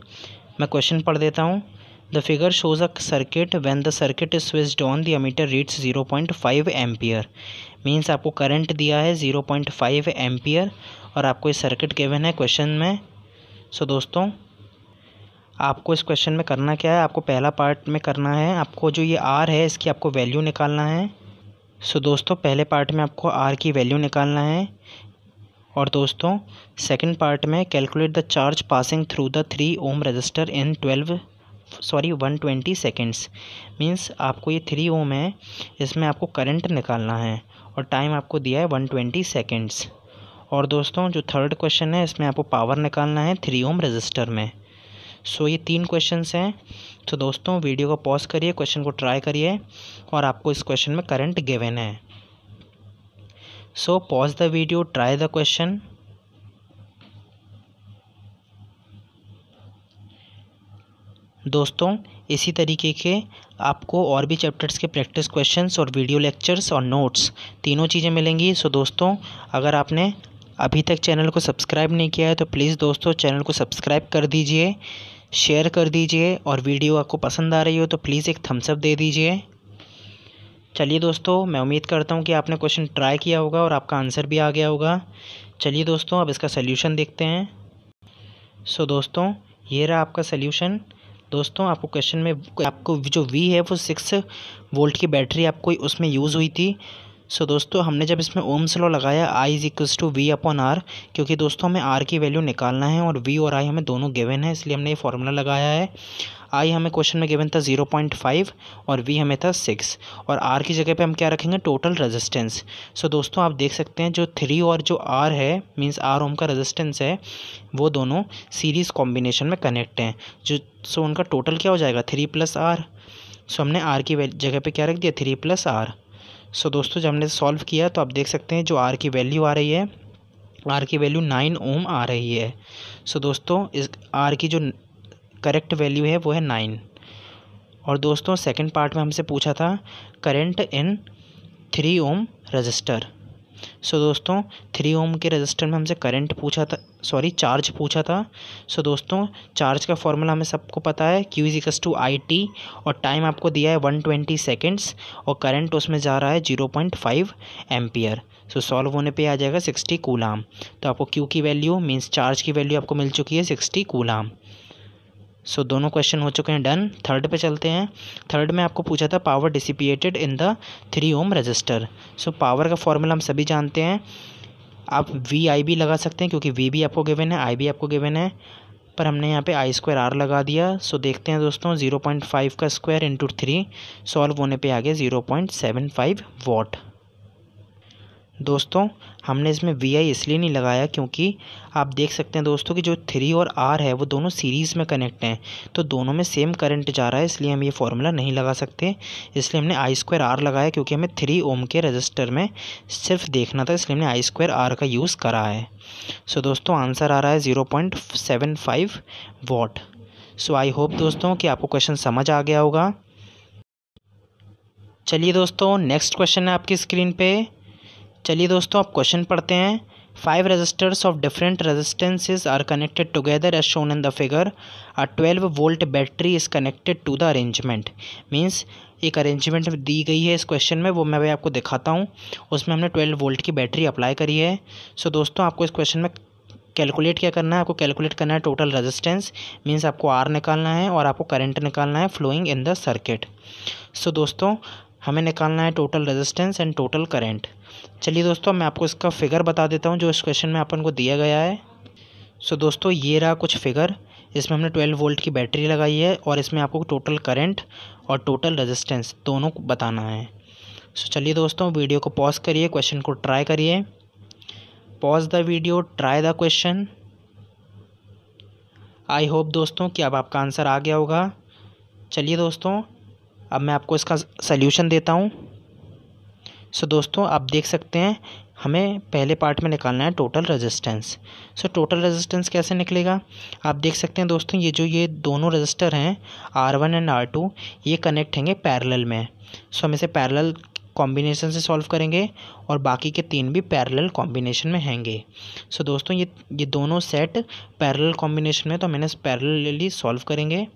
मैं क्वेश्चन पढ़ देता हूँ। The figure shows a circuit when the circuit is switched on the ammeter reads zero point five ampere means आपको करंट दिया है ज़ीरो पॉइंट फाइव एम्पियर और आपको इस सर्किट गिवन है क्वेश्चन में। सो so, दोस्तों आपको इस क्वेश्चन में करना क्या है? आपको पहला पार्ट में करना है। आपको जो ये आर है इसकी आपको वैल्यू निकालना है। सो so, दोस्तों पहले पार्ट में आपको आर की वैल्यू निकालना है। और दोस्तों सेकंड पार्ट में calculate the charge passing through the three ohm resistor in twelve sorry one twenty seconds means आपको ये थ्री ओम है, इसमें आपको करंट निकालना है और टाइम आपको दिया है वन ट्वेंटी सेकेंड्स और दोस्तों, जो थर्ड क्वेश्चन है, इसमें आपको पावर निकालना है थ्री ओम रजिस्टर में. सो ये तीन क्वेश्चंस हैं. तो दोस्तों वीडियो को पॉज करिए क्वेश्चन को ट्राई करिए और आपको इस क्वेश्चन में करंट गिवन है. So, pause the video, try the question. दोस्तों, इसी तरीके के आपको और भी चैप्टर्स के प्रैक्टिस क्वेश्चंस और वीडियो लेक्चर्स और नोट्स तीनों चीज़ें मिलेंगी। सो दोस्तों, अगर आपने अभी तक चैनल को सब्सक्राइब नहीं किया है तो प्लीज़ दोस्तों चैनल को सब्सक्राइब कर दीजिए शेयर कर दीजिए और वीडियो आपको पसंद आ रही हो तो प्लीज़ एक थम्सअप दे दीजिए। चलिए दोस्तों, मैं उम्मीद करता हूँ कि आपने क्वेश्चन ट्राई किया होगा और आपका आंसर भी आ गया होगा। चलिए दोस्तों, अब इसका सोल्यूशन देखते हैं। सो दोस्तों, ये रहा आपका सोल्यूशन दोस्तों, आपको क्वेश्चन में, आपको जो वी है वो सिक्स वोल्ट की बैटरी आपको उसमें यूज़ हुई थी। सो दोस्तों, हमने जब इसमें ओम्स लॉ लगाया I is equals to V upon R क्योंकि दोस्तों, हमें आर की वैल्यू निकालना है और वी और आई हमें दोनों गिवन है, इसलिए हमने ये फार्मूला लगाया है। आई हमें क्वेश्चन में गिवन था ज़ीरो पॉइंट फाइव और वी हमें था सिक्स और आर की जगह पे हम क्या रखेंगे? टोटल रेजिस्टेंस सो दोस्तों, आप देख सकते हैं, जो थ्री और जो आर है मींस आर ओम का रेजिस्टेंस है, वो दोनों सीरीज़ कॉम्बिनेशन में कनेक्ट हैं। जो सो उनका टोटल क्या हो जाएगा? थ्री प्लस आर सो हमने आर की जगह पे क्या रख दिया? थ्री प्लस आर सो दोस्तों, जब हमने सॉल्व किया तो आप देख सकते हैं जो आर की वैल्यू आ रही है आर की वैल्यू नाइन ओम आ रही है। सो दोस्तों, इस आर की जो करेक्ट वैल्यू है, वो है नाइन और दोस्तों सेकेंड पार्ट में हमसे पूछा था current in three ohm resistor so दोस्तों थ्री ओम के रजिस्टर में हमसे करंट पूछा था सॉरी चार्ज पूछा था। सो दोस्तों चार्ज का फॉर्मूला हमें सबको पता है Q is equals to I T और टाइम आपको दिया है वन ट्वेंटी सेकेंड्स और करंट उसमें जा रहा है zero point five ampere so solve होने पे आ जाएगा सिक्सटी कूलाम तो आपको क्यू की वैल्यू मीन्स चार्ज की वैल्यू आपको मिल चुकी है सिक्सटी कूलाम सो so, दोनों क्वेश्चन हो चुके हैं डन थर्ड पे चलते हैं. थर्ड में आपको पूछा था power dissipated in the three ohm resistor so power का फॉर्मूला हम सभी जानते हैं. आप वी आई भी लगा सकते हैं क्योंकि वी भी आपको गिवन है आई भी आपको गिवन है. पर हमने यहाँ पे आई स्क्वायर आर लगा दिया. सो देखते हैं दोस्तों ज़ीरो पॉइंट फाइव का स्क्वायर इंटू थ्री सॉल्व होने पे आ गया zero point seven five watt दोस्तों, हमने इसमें वी आई इसलिए नहीं लगाया क्योंकि आप देख सकते हैं दोस्तों कि जो थ्री और आर है, वो दोनों सीरीज़ में कनेक्ट हैं। तो दोनों में सेम करंट जा रहा है, इसलिए हम ये फार्मूला नहीं लगा सकते। इसलिए हमने आई स्क्वायर आर लगाया क्योंकि हमें थ्री ओम के रजिस्टर में सिर्फ़ देखना था, इसलिए हमने आई स्क्वायर आर का यूज़ करा है। सो दोस्तों आंसर आ रहा है zero point seven five watt so I hope दोस्तों कि आपको क्वेश्चन समझ आ गया होगा। चलिए दोस्तों नेक्स्ट क्वेश्चन है आपकी स्क्रीन पे। चलिए दोस्तों आप क्वेश्चन पढ़ते हैं। Five resistors of different resistances are connected together as shown in the figure a twelve volt battery is connected to the arrangement means एक अरेंजमेंट दी गई है इस क्वेश्चन में वो मैं भी आपको दिखाता हूँ। उसमें हमने ट्वेल्व वोल्ट की बैटरी अप्लाई करी है। सो so, दोस्तों आपको इस क्वेश्चन में कैलकुलेट क्या करना है? आपको कैलकुलेट करना है टोटल रेजिस्टेंस मीन्स आपको आर निकालना है और आपको करंट निकालना है flowing in the circuit so दोस्तों हमें निकालना है total resistance and total current चलिए दोस्तों, मैं आपको इसका फिगर बता देता हूँ जो इस क्वेश्चन में अपन को दिया गया है। सो दोस्तों, ये रहा कुछ फिगर इसमें हमने ट्वेल्व वोल्ट की बैटरी लगाई है और इसमें आपको टोटल करंट और टोटल रेजिस्टेंस दोनों को बताना है। सो चलिए दोस्तों वीडियो को पॉज करिए क्वेश्चन को ट्राई करिए। Pause the video try the question I hope दोस्तों कि अब आपका आंसर आ गया होगा। चलिए दोस्तों अब मैं आपको इसका सल्यूशन देता हूँ। सो दोस्तों आप देख सकते हैं हमें पहले पार्ट में निकालना है total resistance so total resistance कैसे निकलेगा? आप देख सकते हैं दोस्तों ये जो ये दोनों रजिस्टर हैं R one and R two ये कनेक्ट होंगे पैरेलल में. सो so, हम इसे पैरेलल कॉम्बिनेशन से सॉल्व करेंगे और बाकी के तीन भी पैरेलल कॉम्बिनेशन में हैंगे. सो so, दोस्तों ये ये दोनों सेट पैरेलल कॉम्बिनेशन में तो मैंने पैरेलली सॉल्व करेंगे.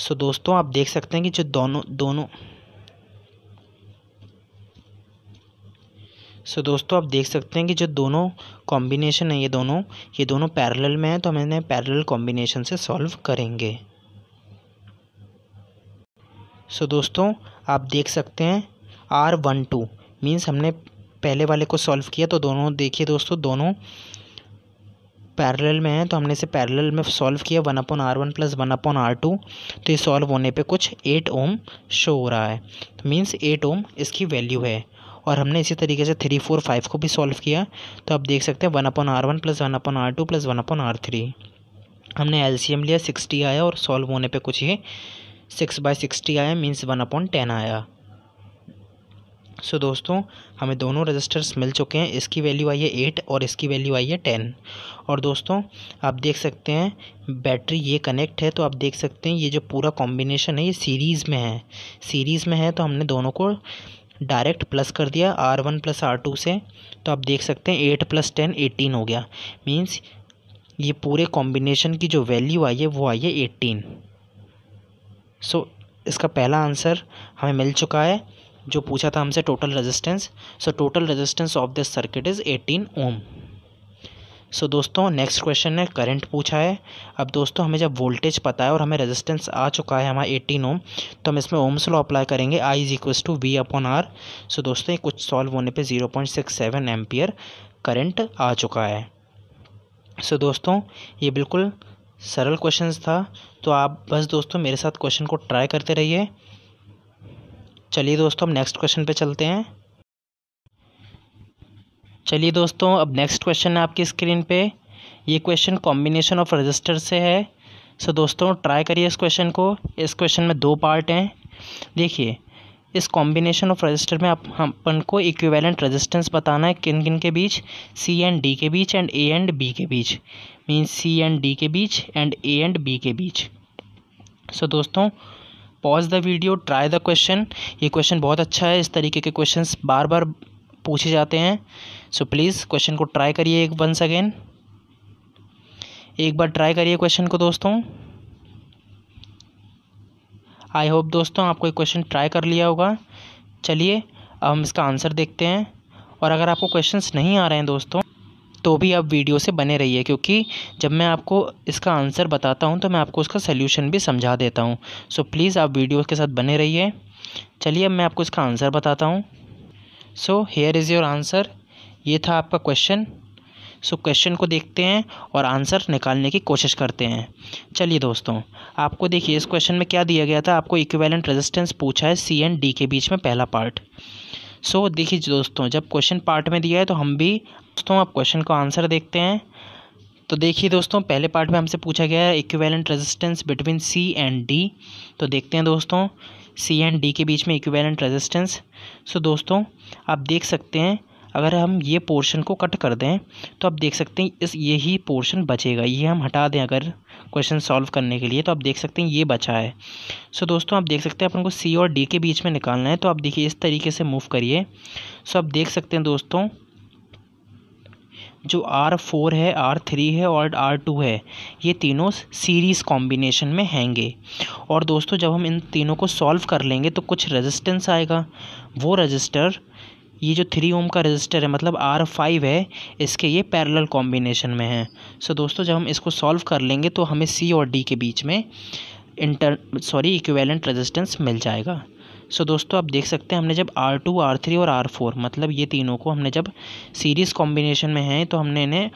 सो दोस्तों आप देख सकते हैं कि जो दोनों दोनों सो so, दोस्तों आप देख सकते हैं कि जो दोनों कॉम्बिनेशन है ये दोनों ये दोनों पैरेलल में है तो हम इन्हें पैरेलल कॉम्बिनेशन से सॉल्व करेंगे। सो so, दोस्तों आप देख सकते हैं आर वन टू मीन्स हमने पहले वाले को सॉल्व किया तो दोनों देखिए दोस्तों दोनों पैरेलल में है तो हमने इसे पैरेलल में सॉल्व किया one upon R one plus one upon R two तो ये सॉल्व होने पे कुछ एट ओम शो हो रहा है। तो मीन्स एट ओम इसकी वैल्यू है। और हमने इसी तरीके से थ्री फोर फाइव को भी सॉल्व किया तो आप देख सकते हैं one upon R one plus one upon R two plus one upon R three हमने एलसीएम लिया सिक्सटी आया और सॉल्व होने पे कुछ ये सिक्स बाय सिक्सटी आया मीन्स वन अपॉन टेन आया। सो so, दोस्तों हमें दोनों रजिस्टर्स मिल चुके हैं। इसकी वैल्यू आई है एट और इसकी वैल्यू आई है टेन और दोस्तों आप देख सकते हैं बैटरी ये कनेक्ट है तो आप देख सकते हैं ये जो पूरा कॉम्बिनेशन है ये सीरीज़ में है। सीरीज़ में है तो हमने दोनों को डायरेक्ट प्लस कर दिया R one plus R two से। तो आप देख सकते हैं एट प्लस टेन एटीन हो गया। मीन्स ये पूरे कॉम्बिनेशन की जो वैल्यू आई है वो आई है एटीन सो so, इसका पहला आंसर हमें मिल चुका है। जो पूछा था हमसे total resistance so total resistance of this circuit is eighteen ohm so दोस्तों नेक्स्ट क्वेश्चन है करंट पूछा है। अब दोस्तों हमें जब वोल्टेज पता है और हमें रेजिस्टेंस आ चुका है हमारा एटीन ओम तो हम इसमें ओम्स लॉ अप्लाई करेंगे I is equals to V upon R so दोस्तों ये कुछ सॉल्व होने पे zero point six seven ampere current आ चुका है। सो so, दोस्तों ये बिल्कुल सरल क्वेश्चन था। तो आप बस दोस्तों मेरे साथ क्वेश्चन को ट्राई करते रहिए। चलिए दोस्तों हम नेक्स्ट क्वेश्चन पे चलते हैं। चलिए दोस्तों अब नेक्स्ट क्वेश्चन है आपकी स्क्रीन पे। ये क्वेश्चन कॉम्बिनेशन ऑफ़ रजिस्टर से है। सो दोस्तों ट्राई करिए इस क्वेश्चन को। इस क्वेश्चन में दो पार्ट हैं। देखिए इस कॉम्बिनेशन ऑफ़ रजिस्टर में आप हम अपन को इक्विवेलेंट रेजिस्टेंस बताना है किन किन के बीच? सी एंड डी के बीच एंड ए एंड बी के बीच। मीन्स सी एंड डी के बीच एंड ए एंड बी के बीच। सो so, दोस्तों pause the video try the question ये क्वेश्चन बहुत अच्छा है, इस तरीके के क्वेश्चन बार बार पूछे जाते हैं। सो प्लीज़ क्वेश्चन को ट्राई करिए एक वंस अगेन एक बार ट्राई करिए क्वेश्चन को दोस्तों। आई होप दोस्तों आपको एक क्वेश्चन ट्राई कर लिया होगा। चलिए, अब हम इसका आंसर देखते हैं। और अगर आपको क्वेश्चंस नहीं आ रहे हैं दोस्तों तो भी आप वीडियो से बने रहिए क्योंकि जब मैं आपको इसका आंसर बताता हूँ तो मैं आपको उसका सोल्यूशन भी समझा देता हूँ। सो प्लीज़ आप वीडियो के साथ बने रहिए। चलिए अब मैं आपको इसका आंसर बताता हूँ। So here is your answer. ये था आपका क्वेश्चन। सो क्वेश्चन को देखते हैं और आंसर निकालने की कोशिश करते हैं। चलिए दोस्तों आपको देखिए इस क्वेश्चन में क्या दिया गया था? आपको इक्विवेलेंट रेजिस्टेंस पूछा है सी एंड डी के बीच में पहला पार्ट सो so, देखिए दोस्तों जब क्वेश्चन पार्ट में दिया है तो हम भी दोस्तों आप क्वेश्चन का आंसर देखते हैं। तो देखिए दोस्तों, पहले पार्ट में हमसे पूछा गया है equivalent resistance between C and D तो देखते हैं दोस्तों सी एंड डी के बीच में इक्विवेलेंट रेजिस्टेंस सो दोस्तों, आप देख सकते हैं, अगर हम ये पोर्शन को कट कर दें तो आप देख सकते हैं इस यही पोर्शन बचेगा। ये हम हटा दें अगर क्वेश्चन सॉल्व करने के लिए तो आप देख सकते हैं ये बचा है। सो दोस्तों, आप देख सकते हैं अपन को सी और डी के बीच में निकालना है तो आप देखिए इस तरीके से मूव करिए। सो आप देख सकते हैं दोस्तों जो आर फोर है आर थ्री है और आर टू है, ये तीनों सीरीज़ कॉम्बिनेशन में हैंगे। और दोस्तों, जब हम इन तीनों को सॉल्व कर लेंगे तो कुछ रेजिस्टेंस आएगा। वो रजिस्टर ये जो थ्री ओम का रजिस्टर है मतलब आर फाइव है, इसके ये पैरेलल कॉम्बिनेशन में है। सो दोस्तों, जब हम इसको सॉल्व कर लेंगे तो हमें सी और डी के बीच में इंटर सॉरी इक्विवेलेंट रेजिस्टेंस मिल जाएगा। सो दोस्तों, आप देख सकते हैं हमने जब आर टू आर थ्री और आर फोर मतलब ये तीनों को हमने जब सीरीज़ कॉम्बिनेशन में हैं तो हमने इन्हें,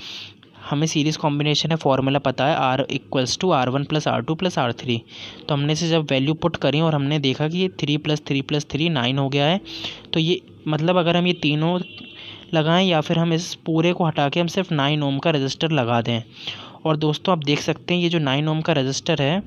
हमें सीरीज़ कॉम्बिनेशन है फॉर्मूला पता है R equals to R one plus R two plus R three तो हमने इसे जब वैल्यू पुट करी और हमने देखा कि ये three plus three plus three nine हो गया है तो ये मतलब अगर हम ये तीनों लगाएँ या फिर हम इस पूरे को हटा के हम सिर्फ़ नाइन ओम का रजिस्टर लगा दें। और दोस्तों, आप देख सकते हैं ये जो नाइन ओम का रजिस्टर है,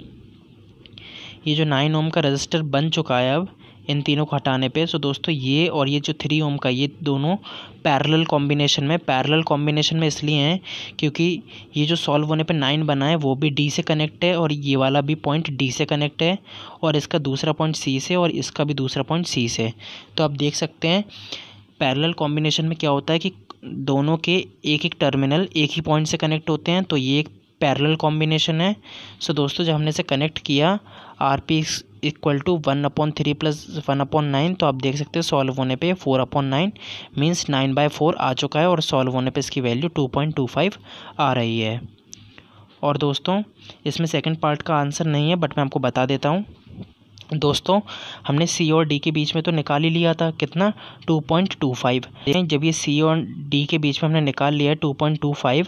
ये जो नाइन ओम का रजिस्टर बन चुका है अब इन तीनों को हटाने पे। सो दोस्तों, ये और ये जो थ्री ओम का, ये दोनों पैरेलल कॉम्बिनेशन में पैरेलल कॉम्बिनेशन में इसलिए हैं क्योंकि ये जो सॉल्व होने पे नाइन बना है, वो भी डी से कनेक्ट है और ये वाला भी पॉइंट डी से कनेक्ट है और इसका दूसरा पॉइंट सी से और इसका भी दूसरा पॉइंट सी से। तो आप देख सकते हैं पैरेलल कॉम्बिनेशन में क्या होता है कि दोनों के एक एक टर्मिनल एक ही पॉइंट से कनेक्ट होते हैं तो ये एक पैरेलल कॉम्बिनेशन है। सो दोस्तों, जब हमने इसे कनेक्ट किया R P equal to one upon three plus one upon nine तो आप देख सकते हैं सॉल्व होने पे four upon nine means nine by four आ चुका है और सॉल्व होने पे इसकी value two point two five आ रही है। और दोस्तों, इसमें सेकंड पार्ट का आंसर नहीं है बट मैं आपको बता देता हूँ। दोस्तों, हमने सी और डी के बीच में तो निकाल ही लिया था। कितना? टू पॉइंट टू फाइव जब ये सी और डी के बीच में हमने निकाल लिया है two point two five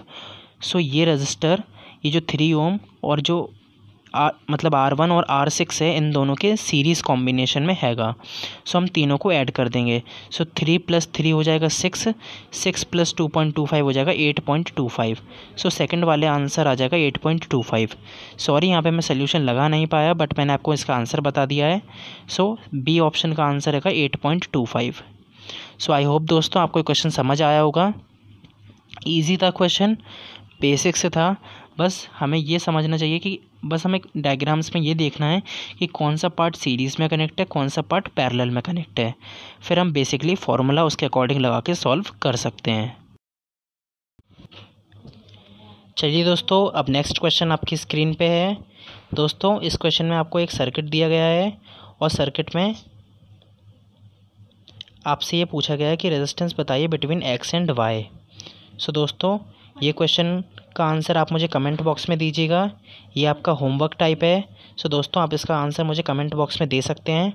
so ये रजिस्टर, ये जो थ्री ओम और जो आर मतलब आर वन और आर सिक्स है, इन दोनों के सीरीज़ कॉम्बिनेशन में हैगा। सो हम तीनों को ऐड कर देंगे। सो थ्री प्लस थ्री हो जाएगा six six plus two point two five हो जाएगा eight point two five so second वाले आंसर आ जाएगा eight point two five sorry यहाँ पे मैं सोल्यूशन लगा नहीं पाया बट मैंने आपको इसका आंसर बता दिया है। सो बी ऑप्शन का आंसर है eight point two five so I hope दोस्तों आपको क्वेश्चन समझ आया होगा। ईजी था क्वेश्चन बेसिक से था। बस हमें ये समझना चाहिए कि बस हमें डायग्राम्स में ये देखना है कि कौन सा पार्ट सीरीज़ में कनेक्ट है, कौन सा पार्ट पैरेलल में कनेक्ट है। फिर हम बेसिकली फार्मूला उसके अकॉर्डिंग लगा के सॉल्व कर सकते हैं। चलिए दोस्तों, अब नेक्स्ट क्वेश्चन आपकी स्क्रीन पे है। दोस्तों, इस क्वेश्चन में आपको एक सर्किट दिया गया है और सर्किट में आपसे ये पूछा गया है कि रेजिस्टेंस बताइए between X and Y so दोस्तों, ये क्वेश्चन का आंसर आप मुझे कमेंट बॉक्स में दीजिएगा। ये आपका होमवर्क टाइप है। सो दोस्तों, आप इसका आंसर मुझे कमेंट बॉक्स में दे सकते हैं।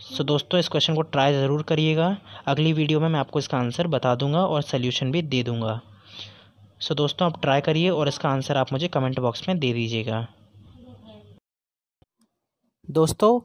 सो दोस्तों, इस क्वेश्चन को ट्राई ज़रूर करिएगा। अगली वीडियो में मैं आपको इसका आंसर बता दूँगा और सोल्यूशन भी दे दूँगा। सो दोस्तों, आप ट्राई करिए और इसका आंसर आप मुझे कमेंट बॉक्स में दे दीजिएगा। दोस्तों